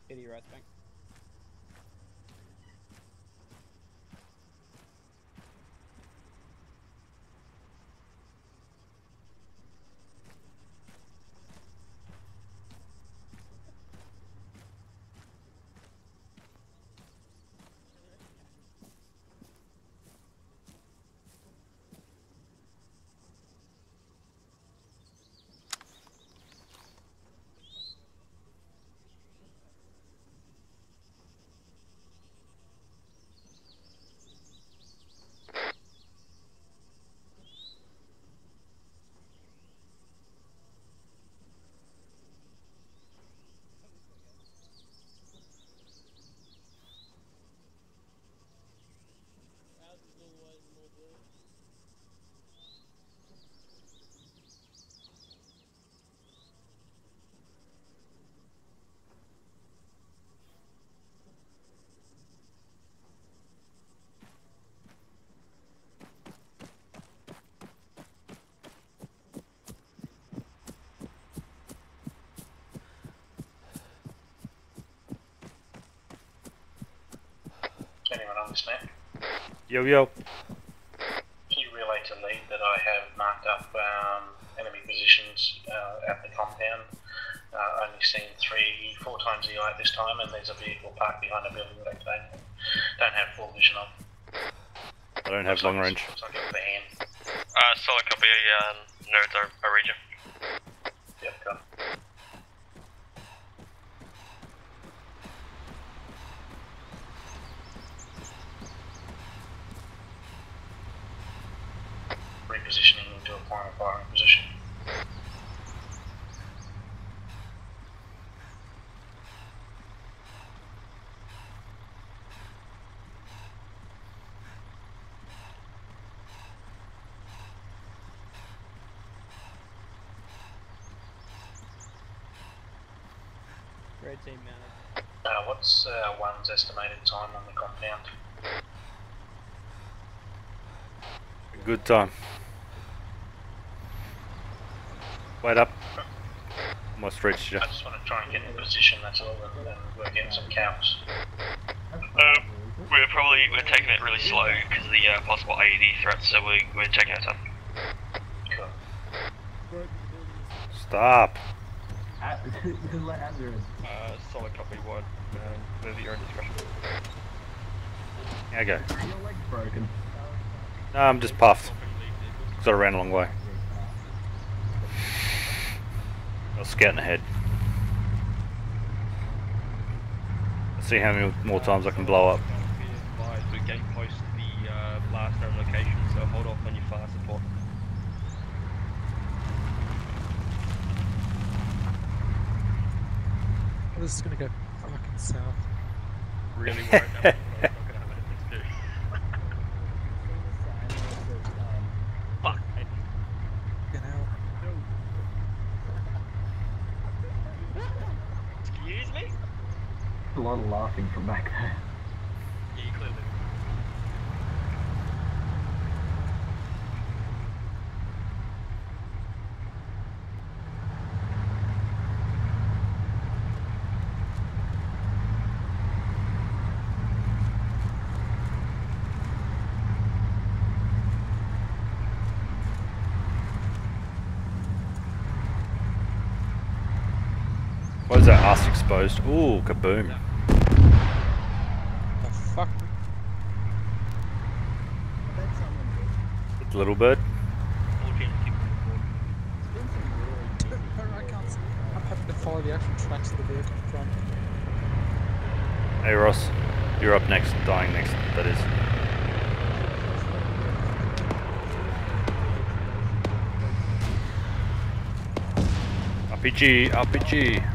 Get to your right, Spank. Yo yo. Can you relay to lead that I have marked up um, enemy positions uh, at the compound? Uh, only seen three, four times the eye this time, and there's a vehicle parked behind a building that I don't, don't have full vision of. I don't have long range. Looks like a van. Uh, solid copy, um, nodes are, are region. Yep, got it. Repositioning into a final firing position. Red team mounted. Uh, what's uh, one's estimated time on the compound? Good time. Wait up. Almost reached you. I just want to try and get in position, that's all, and, and work out some counts. Uh, we're probably, we're taking it really slow because of the uh, possible IED threats, so we, we're taking our time. Stop. Let Azza in. Uh, solid copy, one. Um, move at your own discretion. Okay. Are your broken? No, I'm just puffed. Because I ran a long way. I was scouting ahead. Let's see how many more times I can blow up. We're getting close to the uh, last known location, so hold off on your fire support. This is gonna go fucking south. Really worried that we're not gonna have anything to do. Fuck. You know. Excuse me? A lot of laughing from back there. Yeah, you clearly. What is that? Exposed. Ooh, kaboom. The fuck? It's Little bird. I can't see. I'm having to follow the actual tracks of the vehicle in front. Hey Ross, you're up next. Dying next, that is. RPG, RPG.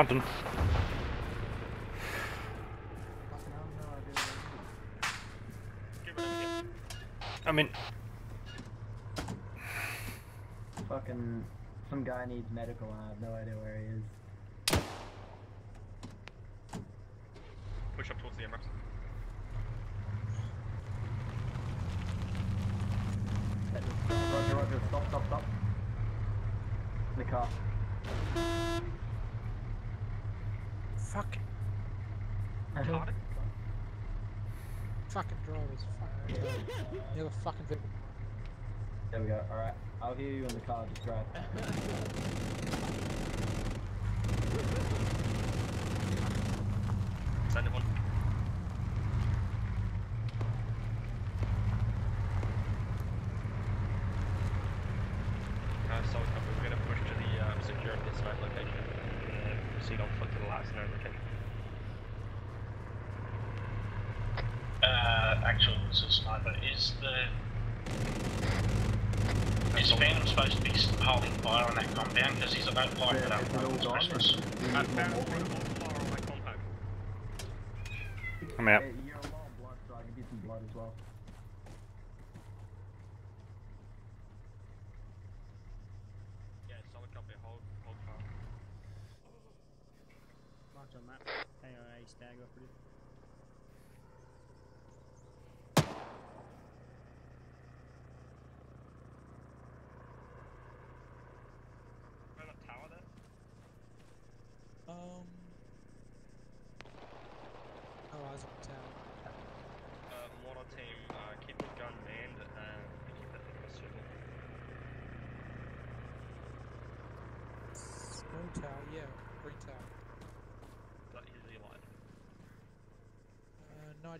mountain. I mean... Fucking... Some guy needs medical and I have no idea where he is. Fucking drivers, fucking drivers. Never fucking. There we go, alright. I'll hear you in the car, just drive. Send it one. supposed to be holding fire on that compound because he's about fire yeah, that up Christmas. I'm out.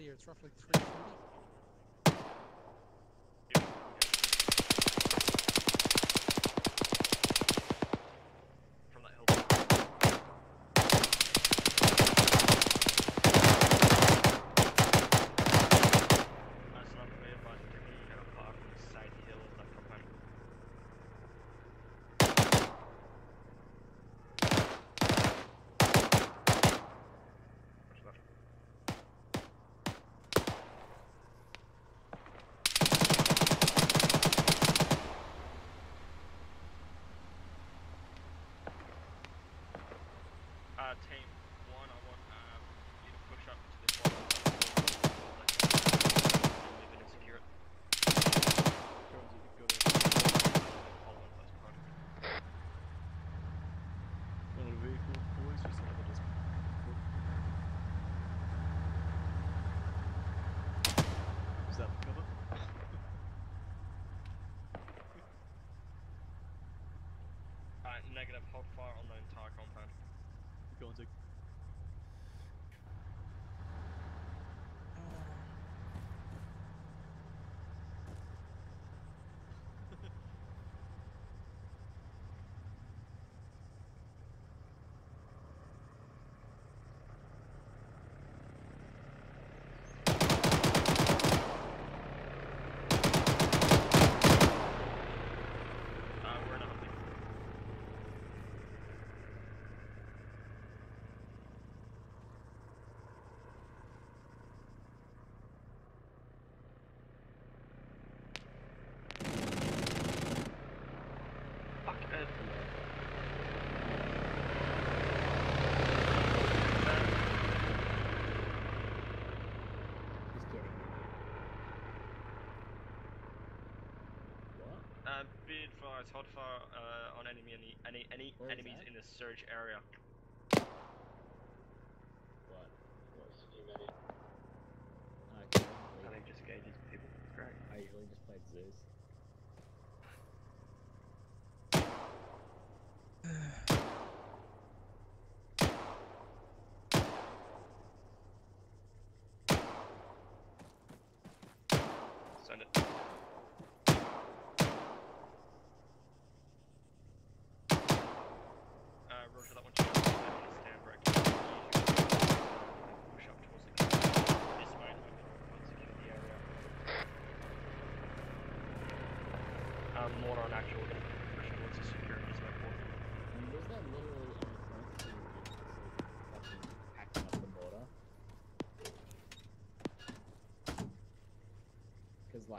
here. It's roughly 340. negative how fire on Speed fires hot fire uh, on enemy any any, any enemies in the surge area. What? I think just gauges people. Great. I usually just played Zeus.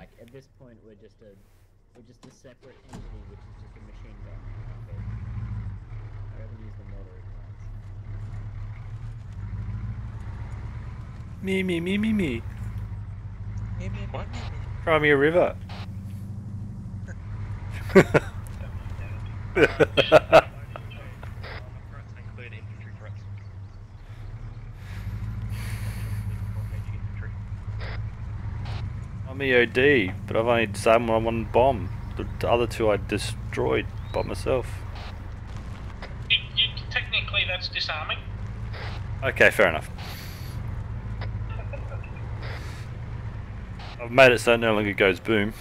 Like at this point we're just a we're just a separate entity which is just a machine gun. Okay. I haven't used the mortar ignites. Me, me, me, me, me. What? Cry me a river. D, but I've only disarmed one bomb. The other two I destroyed by myself. You, you, technically, that's disarming. Okay, fair enough. I've made it so it no longer goes boom.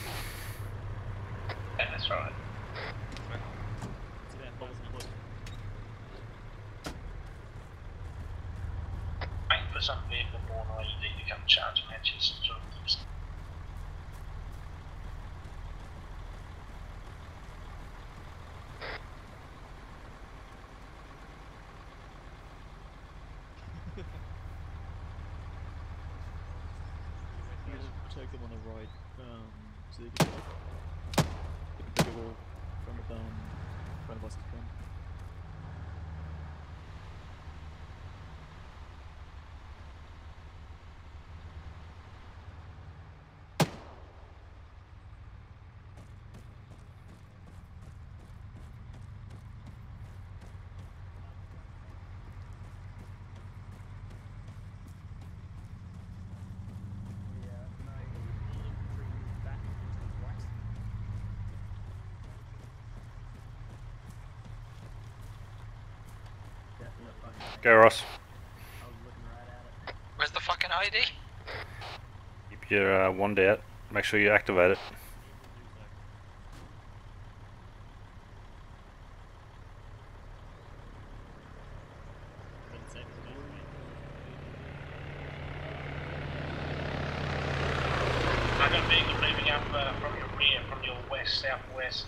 ID? Keep your uh, wand out. Make sure you activate it. I've got a vehicle moving up uh, from your rear, from your west, southwest.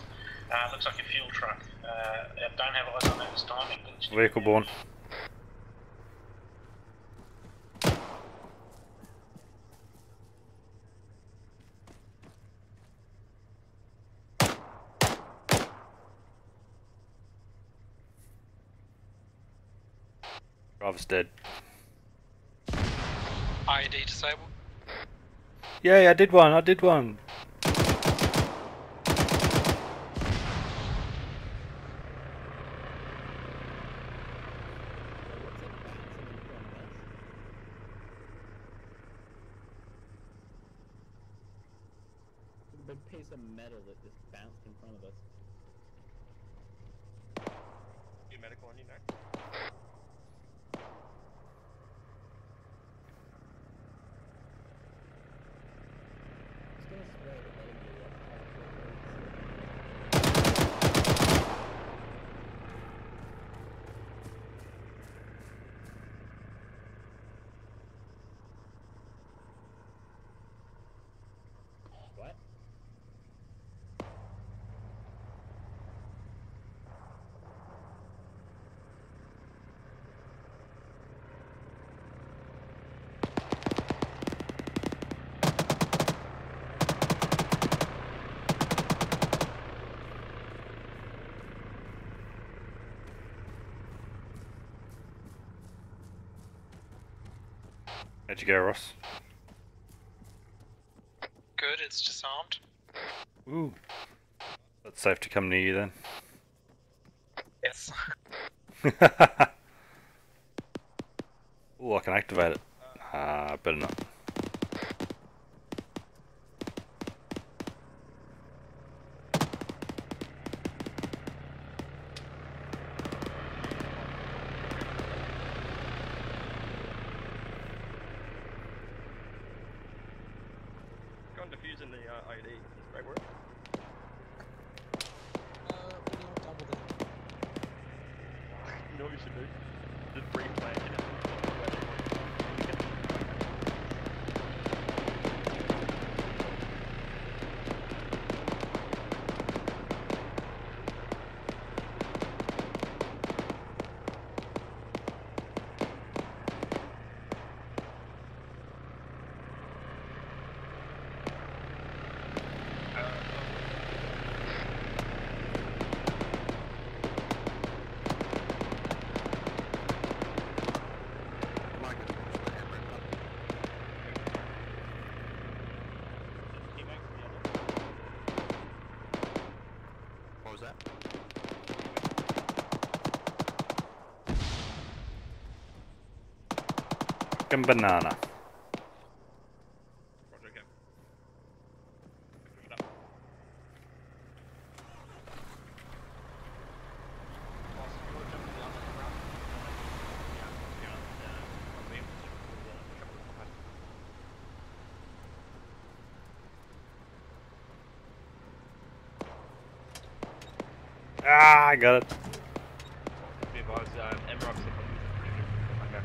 Uh, looks like a fuel truck. Uh, I don't have eyes on that this time. It can Vehicle born. Driver's dead. ID disabled. Yay, I did one, I did one. A big piece of metal that just bounced in front of us. Get medical on you now. Just gonna swear that letting me watch What? How'd you go, Ross? Good, it's disarmed. Ooh. That's safe to come near you then. Yes. little higher. Ah, I got it. Be advised, um, MROC signal is pretty good. Like that.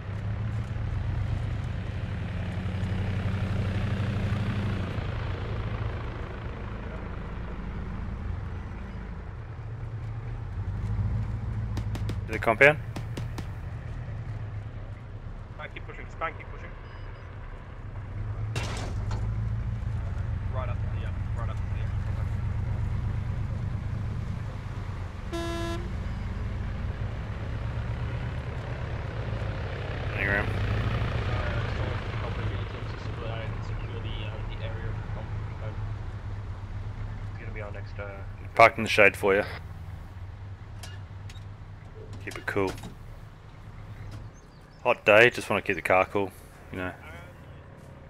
The compound? Keep pushing, keep pushing. Right up to the, uh, right up to the, Hang around. It's gonna be our next, Parked in the shade for you. Keep it cool. Hot day, just want to keep the car cool, you know.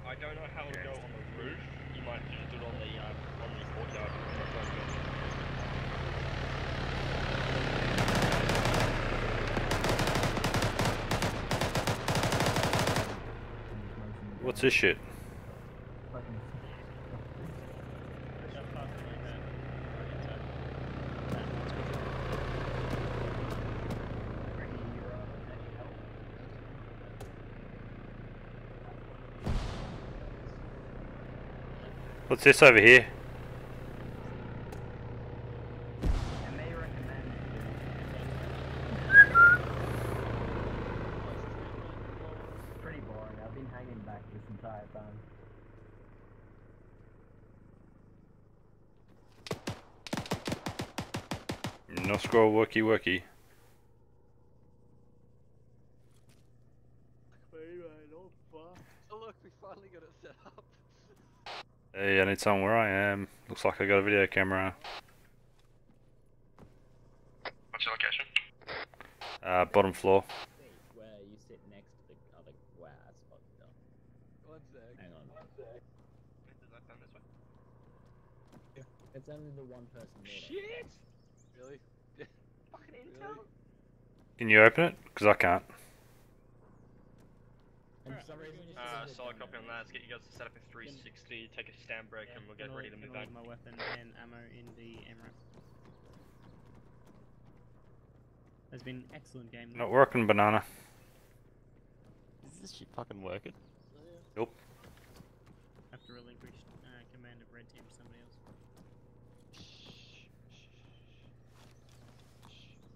I don't know how to go on the roof. You might just do it on the, um, on the courtyard. What's this shit? What's this over here? Pretty boring. I've been hanging back this entire time. No scroll worky worky. Oh look, we finally got it set up. Hey, I need where I am. Looks like I got a video camera. What's your location? Uh, bottom floor. Where you sit next to the other. Wow, that's fucked up. One sec. Hang on. Yeah. It's only the one person. Shit! Really? Fucking intel? Can you open it? Because I can't. And for some reason, you Uh, just solid copy on that. Let's get you guys to set up in 360, take a stand break, and we'll get ready to I- move can I out. use my weapon and ammo in the MRAP. Has been an excellent game. Not working, banana. Is this shit fucking working? Nope. Have to relinquish uh, command of red team to somebody else.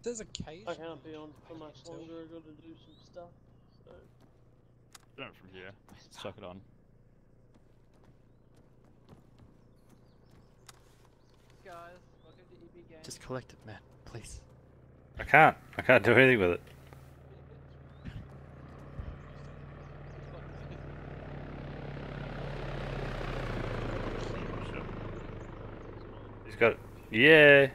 There's a cage. I can't be on for much longer. I got to do some stuff. So. Done it from here. Let's chuck it on. Guys, welcome to EB Games. Just collect it, man. Please. I can't. I can't do anything with it. He's got it. Yeah.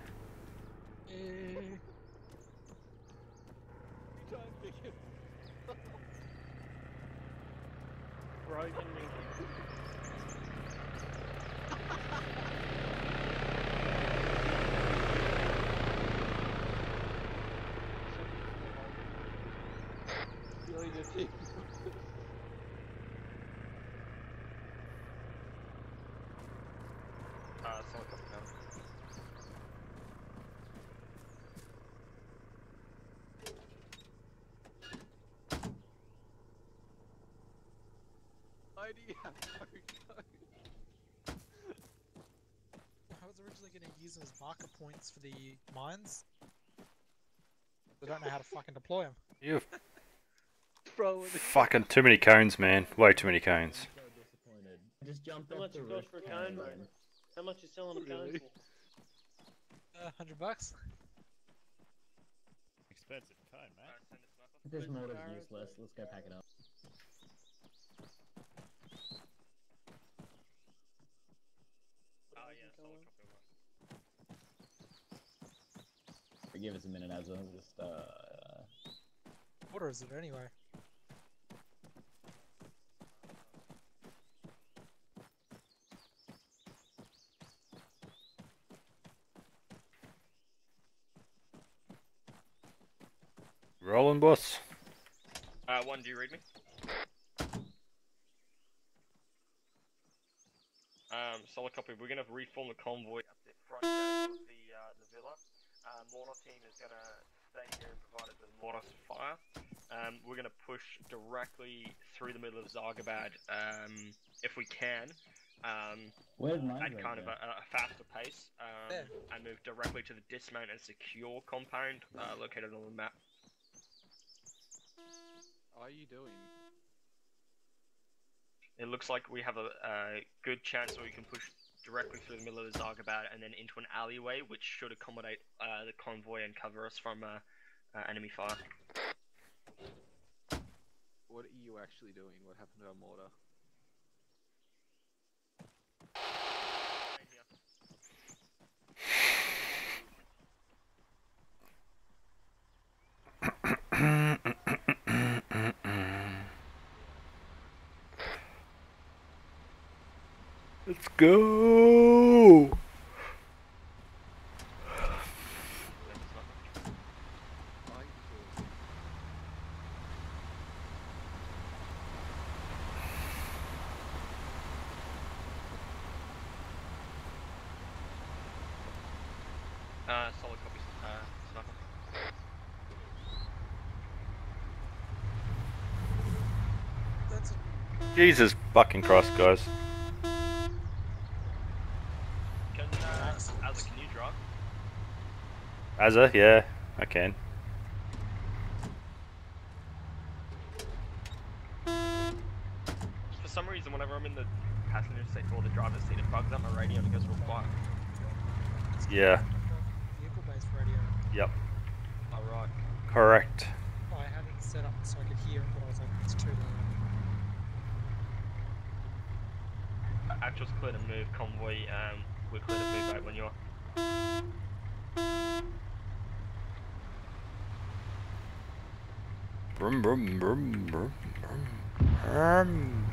Broken ID have no code. I was originally going to use them as marker points for the mines. I don't know how to fucking deploy them. You Bro, fucking too many cones, man. Way too many cones. Just jump How off much the it roof. cost for a cone, and- mate? How much you selling a cone Really? for? Uh, hundred bucks. Expensive cone, man. This motor's useless. Let's go pack it up. one. Give us a minute, as well. Just uh, uh. What is it anyway? Rolling, boss. Uh, one. Do you read me? Solid copy. We're gonna reform the convoy at the front gate of the uh, the villa. Uh, mortar team is gonna stay here and provide us with mortar fire. Um, we're gonna push directly through the middle of Zargabad, um, if we can. Um, Where's mine at right kind of a, a faster pace, um, and move directly to the dismount and secure compound uh, located on the map. How are you doing? It looks like we have a, a good chance that we can push directly through the middle of the Zargabad and then into an alleyway, which should accommodate uh, the convoy and cover us from uh, uh, enemy fire. What are you actually doing? What happened to our mortar? Let's go. Uh, solid copy. Uh, sniper. That's Jesus fucking Christ, guys. Can, uh, Azza, can you drive? Azza, yeah, I can. For some reason, whenever I'm in the passenger seat or the driver's seat, it bugs up my radio and it goes real quiet. Yeah. vehicle based radio. Yep. Alright. Correct. I had it set up so I could hear it, but I was like, it's too loud. Actual's clear to move, convoy, um, we're clear to move out when you're. Brum brum brum brum brum.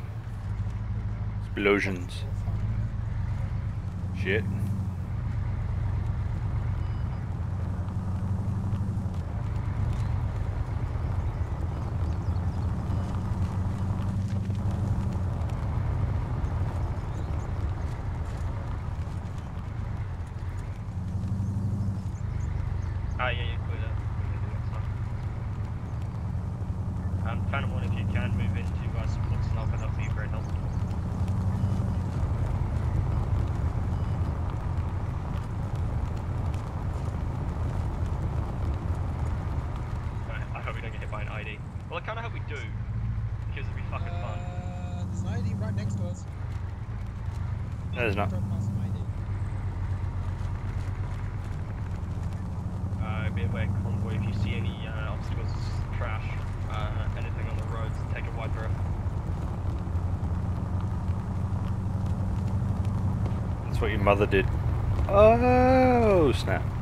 Explosions. Shit. Ah, yeah, yeah, clear that. Um, Phantom 1, if you can move into uh, support sniper, that would be very helpful. I, I hope we don't get hit by an ID. Well, I kind of hope we do, because it'd be fucking fun. Uh, there's an ID right next to us. No, there's not. Drove past an ID. Uh, be aware, convoy, if you see any uh, obstacles, trash, uh, anything on the roads, take a wide berth. That's what your mother did. Oh, snap.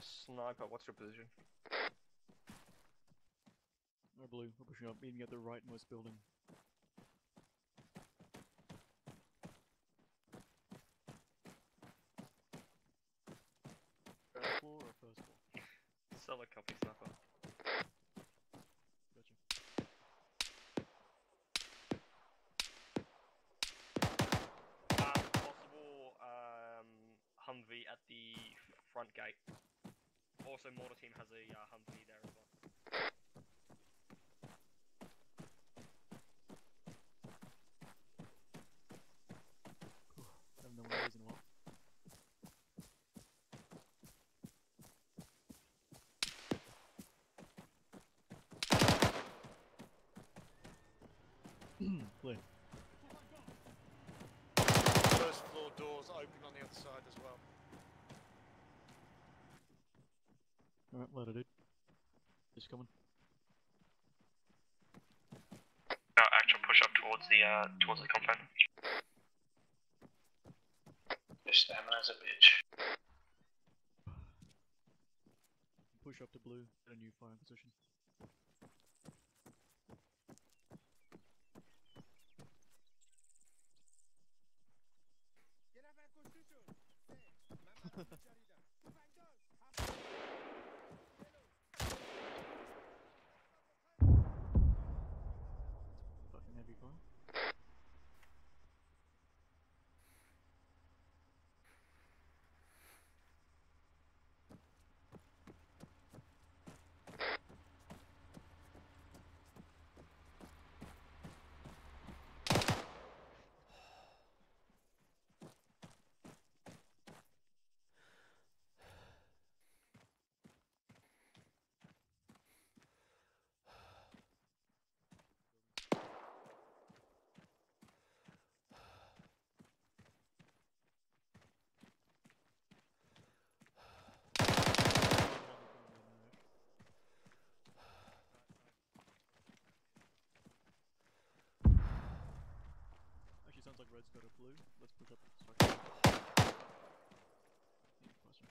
Sniper, what's your position? No blue, we're pushing up, meeting at the rightmost building. Ground floor or first floor? Solid copy, sniper. Gotcha. Um, possible um, Humvee at the front gate. Also, has a uh, Humvee there as well. Haven't done one of these in a while. Clear. First floor doors open on the other side as well. Alright, let it dude. Just coming. Uh, actual push up towards the uh, towards the compound. Your stamina's a bitch. Push up to blue, get a new firing position. Fucking heavy fire. Actually, sounds like red's a blue. Let's push up. Sorry. Yeah, closer.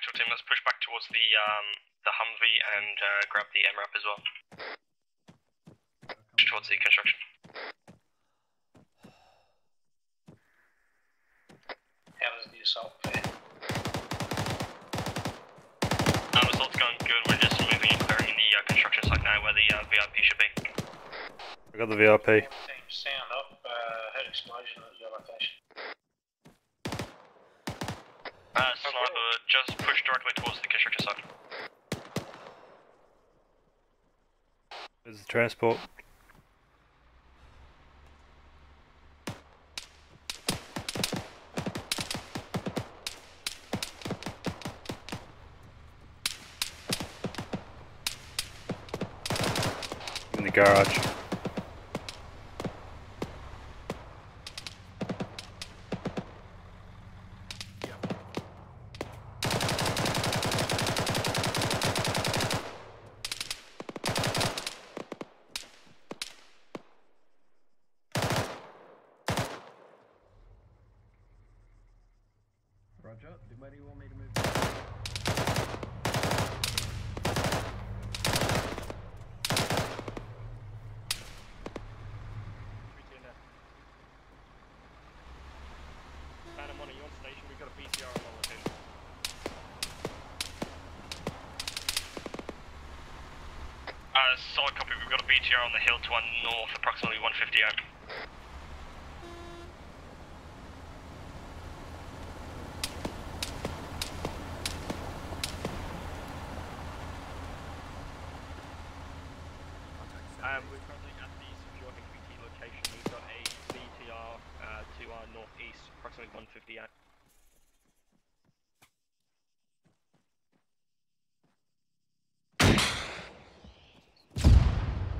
Actual team, let's push back towards the um, the Humvee and uh, grab the MRAP as well. Towards the construction. How does the assault fare? Um, assault's going good. We're just moving and clearing the uh, construction site now, where the uh, VIP should be. I got the VIP. Team, sound up. Uh, heard explosion at your location. Uh, sniper, just push directly towards the construction site. There's the transport. In the garage. Roger. Where do you want me to move? Phantom 1, are you on station? We've got a BTR along with him. Uh, solid copy. We've got a BTR on the hill to our north, approximately 150 out. Um, we're currently at the secure HVT location. We've got a BTR uh, to our northeast, approximately 150 out.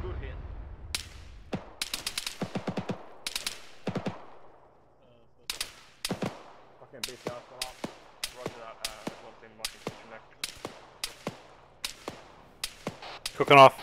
Good hit. Cooking off.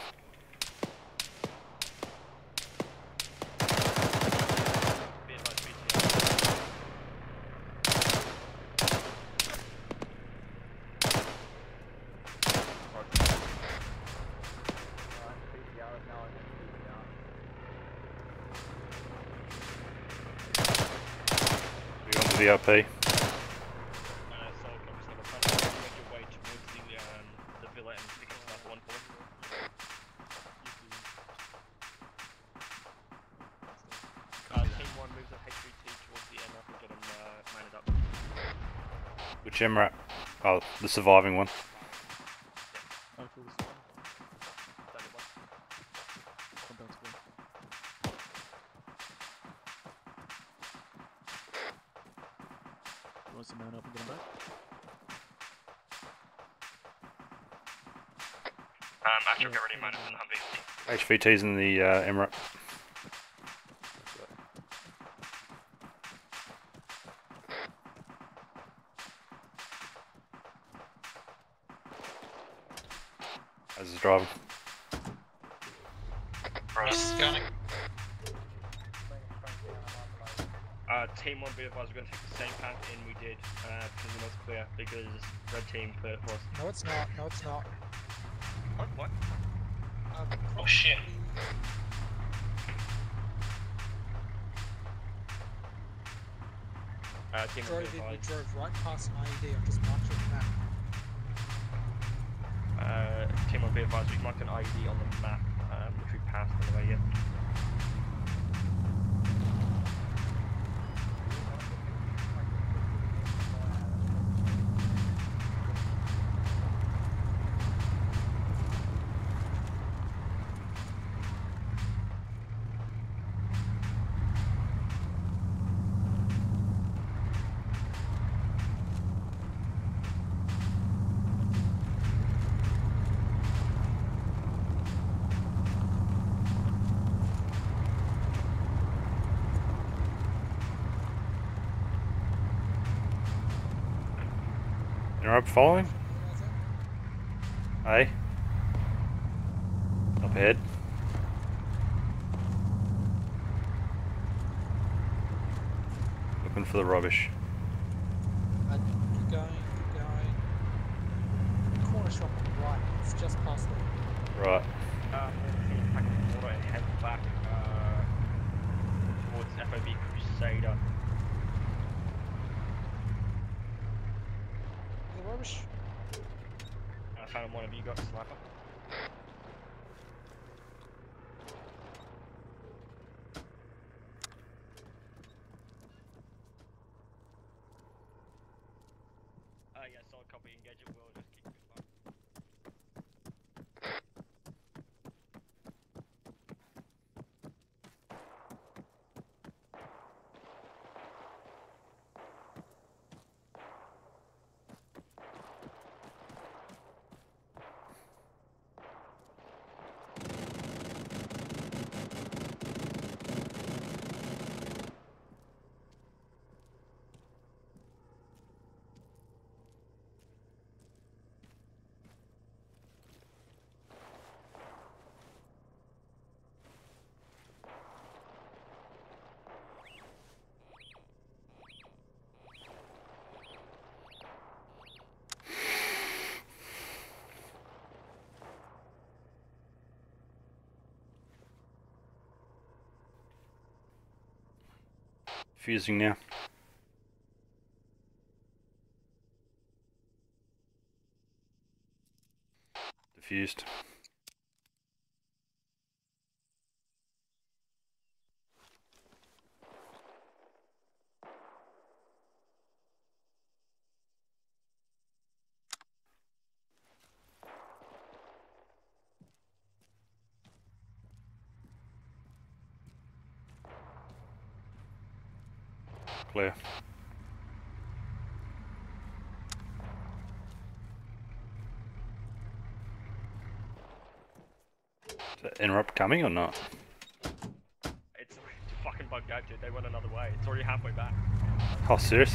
We on the VRP. the villa and pick us up one point. Uh, team one moves up HVT towards the end. I can get them uh, minded Uh, uh, up. Which MRAP? Oh, the surviving one. Wants to mount up and get him back. Um, Astro, get ready, man up in the Humvee. HVT's in the uh, MRAP. As is driving. This is gunning. Uh, team one, be advised, we're going to take the same path in we did, uh, because the most clear, because red team cleared for us. No, it's not. No, it's not. What? What? Shit. Uh, team drove in, we drove right past an IED. I've just marked it on the map. Uh, team one, be advised, we've marked an IED on the map, um, which we passed on the way in. MRAP following? Hey. Up ahead. Looking for the rubbish. And keep going, keep going. Corner shop on the right. It's just past the. Right. Uh, team pack up water and head back, uh, towards FOB Crusader. The rubbish. I found one of you got a sniper. Uh, yeah, solid copy, engage it, we'll just keep it back. Fusing now. Diffused. Clear. Is that interrupt coming or not? It's fucking bugged out, dude. They went another way. It's already halfway back. Oh, serious?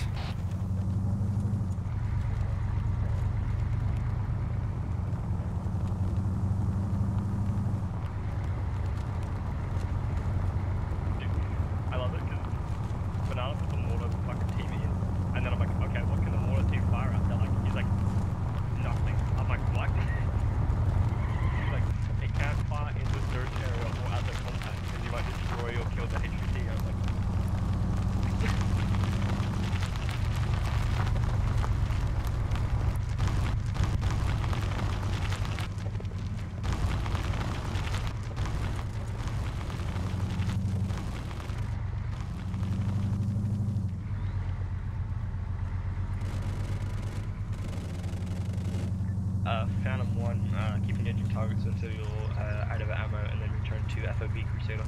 to FOB Crusader.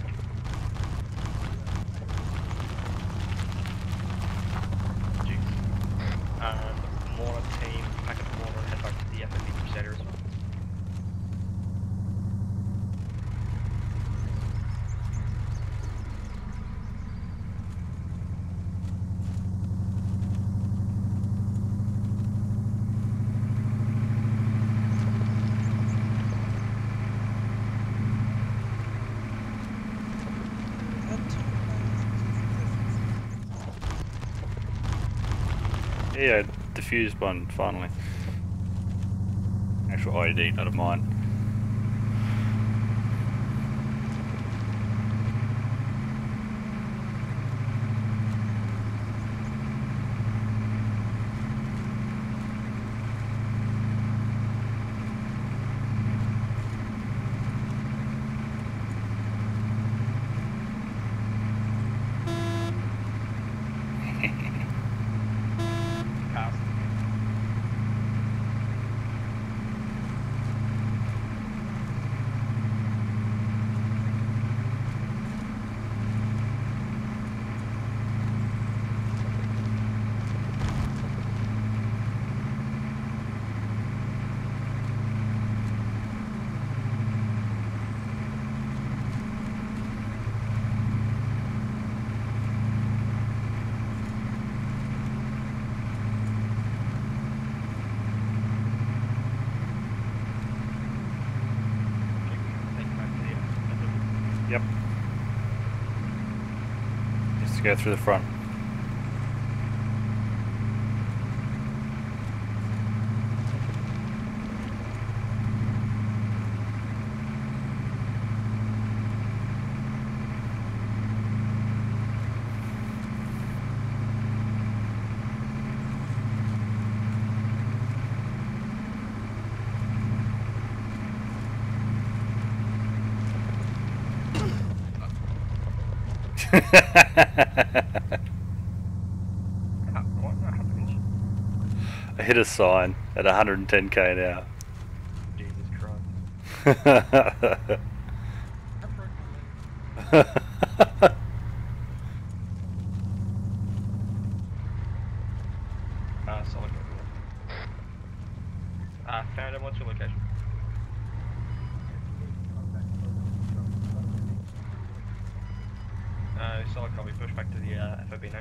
And Mora team, pack up Mora and head back to the FOB Crusader as well. Yeah, diffused one finally. Actual IED, not of mine. Yep. Just to go through the front. I hit a sign at 110k an hour. Jesus Christ. Uh, solid copy. Uh, found him. What's your location? Uh, solid copy. Push back to the uh, FOB now.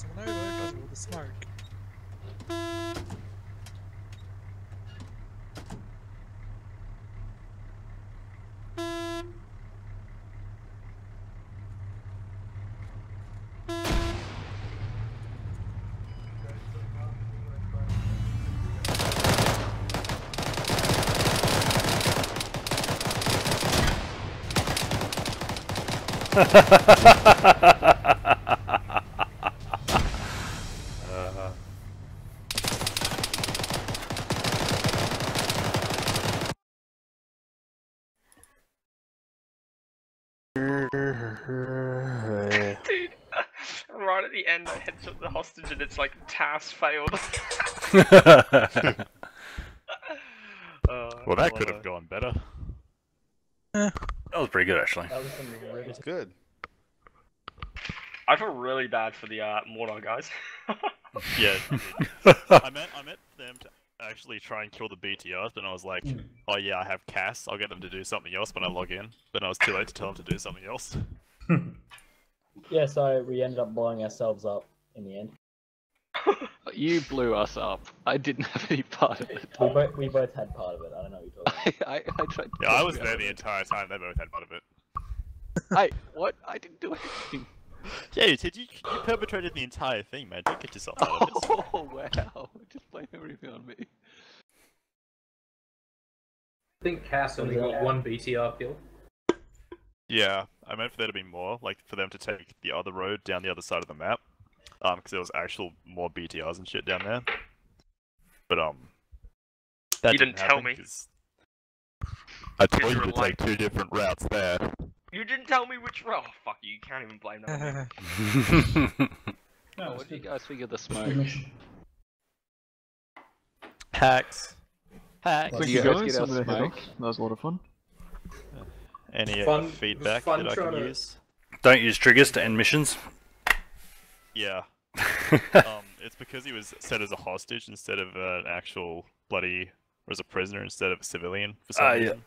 Someone over because of all the smoke. Uh, the hostage and it's like TAS failed. Uh, Well, that could have gone better. that was pretty good actually. That was some really It's good. I feel really bad for the uh, mortar guys. Yeah. I meant I meant them to actually try and kill the BTRs, but I was like, oh yeah, I have CAS. I'll get them to do something else when I log in. But I was too late to tell them to do something else. Yeah, so we ended up blowing ourselves up in the end. You blew us up. I didn't have any part of it. We both we both had part of it. I don't know what you're talking I, I, I tried. to Yeah, I was there the entire time. They both had part of it. Hey, what? I didn't do anything. Yeah, you did. You, you perpetrated the entire thing, man. Don't get yourself out of it. Oh wow! Just blame everything on me. I think CAS only got one BTR kill. Yeah, I meant for there to be more, like for them to take the other road down the other side of the map, um, because there was actual more BTRs and shit down there. But um, that You didn't tell happen me. 'cause I told you to a take two different routes there. You didn't tell me which route. Oh, fuck you. You can't even blame that. No, what do you guys think of the Good smoke? mission. Hacks. Hacks. Thank Did you you guys guys. get our I'm gonna head smoke? That was a lot of fun. Any uh, Fun- feedback fun that I can to- use? Don't use triggers to end missions. Yeah. um, it's because he was set as a hostage instead of uh, an actual bloody, or as a prisoner instead of a civilian for some Ah, yeah. reason.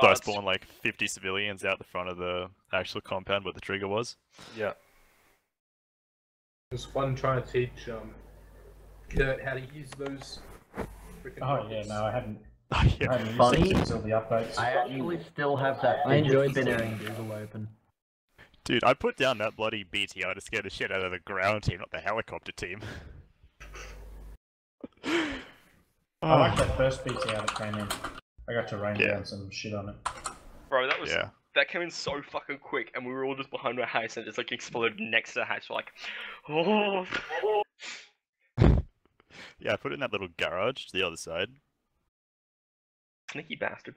So I spawned like 50 civilians out the front of the actual compound where the trigger was. Yeah. It was fun trying to teach um, Kurt how to use those. freaking Oh yeah, no, I hadn't. yeah. I hadn't used Funny. it the updates. I actually still have that I enjoyed spinner seeing in Google open. Dude, I put down that bloody BTR to scare the shit out of the ground team, not the helicopter team. I like ah. that first BTR that came in. I got to rain Yeah. down some shit on it. Bro, that was Yeah. that came in so fucking quick, and we were all just behind our house, and it just like exploded next to the house. We're like, oh. Yeah, I put it in that little garage to the other side. Sneaky bastard.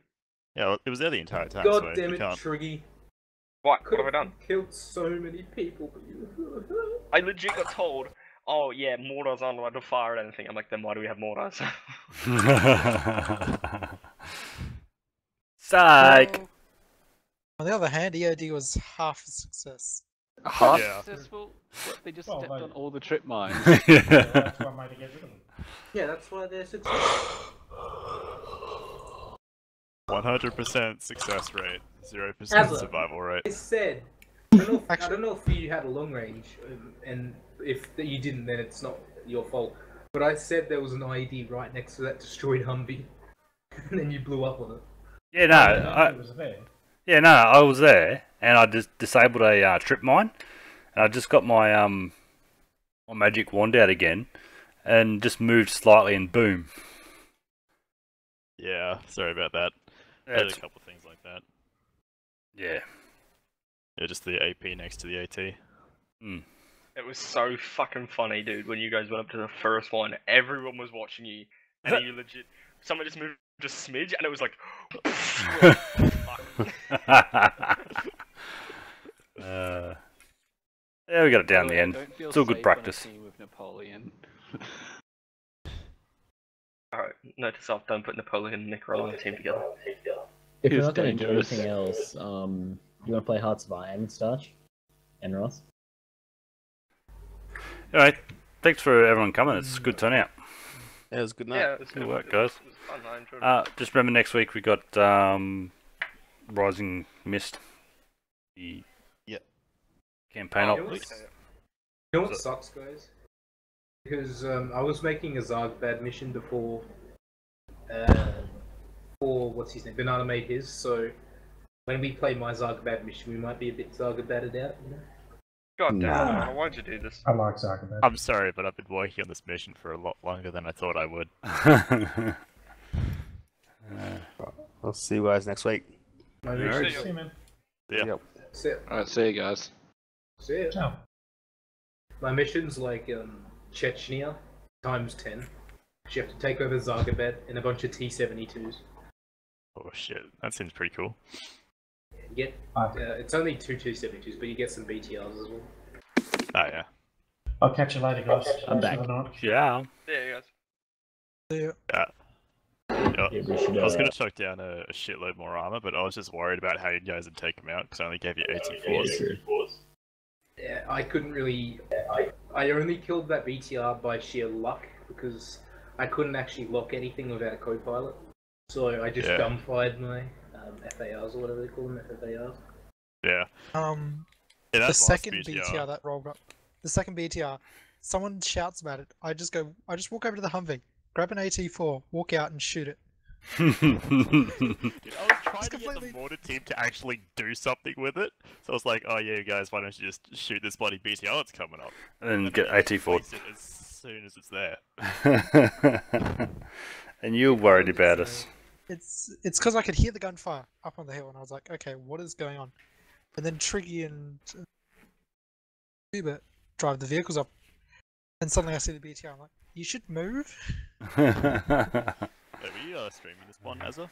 Yeah, it was there the entire time, God so damn it. Triggy. What? Could What have I done? Killed so many people, but you. I legit got told, oh yeah, mortars aren't allowed to fire at anything. I'm like, then why do we have mortars? Psych. On the other hand, EOD was half a success. Half Yeah. successful? What, they just Well, stepped like- on all the trip mines. Yeah, that's one way to get rid of them. Yeah, that's why they're successful. 100% success rate, 0% survival rate. I said, I don't, know if, I don't know if you had a long range, um, and if you didn't, then it's not your fault. But I said there was an IED right next to that destroyed Humvee, and then you blew up on it. Yeah, no, Yeah, I, was there. yeah, no, I was there, and I just disabled a uh, trip mine, and I just got my um, my magic wand out again, and just moved slightly, and boom. Yeah, sorry about that. Yeah, I a couple things like that. Yeah. Yeah, just the AP next to the AT. Mm. it was so fucking funny, dude. When you guys went up to the first one, everyone was watching you, and you legit, someone just moved just smidge, and it was like, uh, yeah, we got it down in the end. It's all good safe on a practice. with Napoleon. Alright, note to self, don't put Napoleon and Nick Roll on the team together. If we're It's not going to do dangerous. anything else, um, you want to play Hearts of Iron, Starch? And Ross? Anyway, thanks for everyone coming. It's a good turnout. Yeah, it was a good night. Yeah, it was Good work, guys. It was fun, I enjoyed it. Uh, just remember next week we got um, Rising Mist. The Yep. campaign Oh, op. You know you know what sucks, guys? Because um, I was making a Zargabad mission before, uh, for what's his name? Banana made his. So when we play my Zargabad mission, we might be a bit Zargbaded out, you know. God damn, Nah. Banana, why'd you do this? I like Zargabad. I'm sorry, but I've been working on this mission for a lot longer than I thought I would. We'll see you guys next week. My Alright. See you, man. Yeah. Yep. See it. Alright, see you guys. See it. Ciao. My mission's like um, Chechnya times ten. You have to take over Zargabad and a bunch of T-72s. Oh shit, that seems pretty cool. Yeah, get uh, it's only two T-72s, but you get some BTRs as well. Oh yeah. I'll catch you later, guys. I'm Thanks back. for the. Yeah. Yeah, you guys. Yeah. Yeah. Yeah, Yeah, I was uh, gonna chuck down a, a shitload more armor, but I was just worried about how you guys would take them out because I only gave you 84s. Yeah, I couldn't really. I I only killed that BTR by sheer luck because I couldn't actually lock anything without a co-pilot. So I just Yeah. gunfired my um, FARs or whatever they call them, FARs. Yeah. Um, Yeah, the second BTR. BTR. that rolled up, the second BTR, someone shouts about it. I just go, I just walk over to the Humvee, grab an AT4, walk out and shoot it. Dude, I was trying to get the mortar team to actually do something with it. So I was like, oh yeah, you guys, why don't you just shoot this bloody BTR that's coming up? And get AT4. It as soon as it's there. and you're worried about us. It's it's because I could hear the gunfire up on the hill, and I was like, okay, what is going on? And then Triggy and Hubert drive the vehicles up, and suddenly I see the BTR. I'm like, you should move. Wait, were you uh, streaming this one, Azza?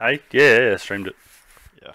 Hey, yeah, yeah, streamed it. Yeah.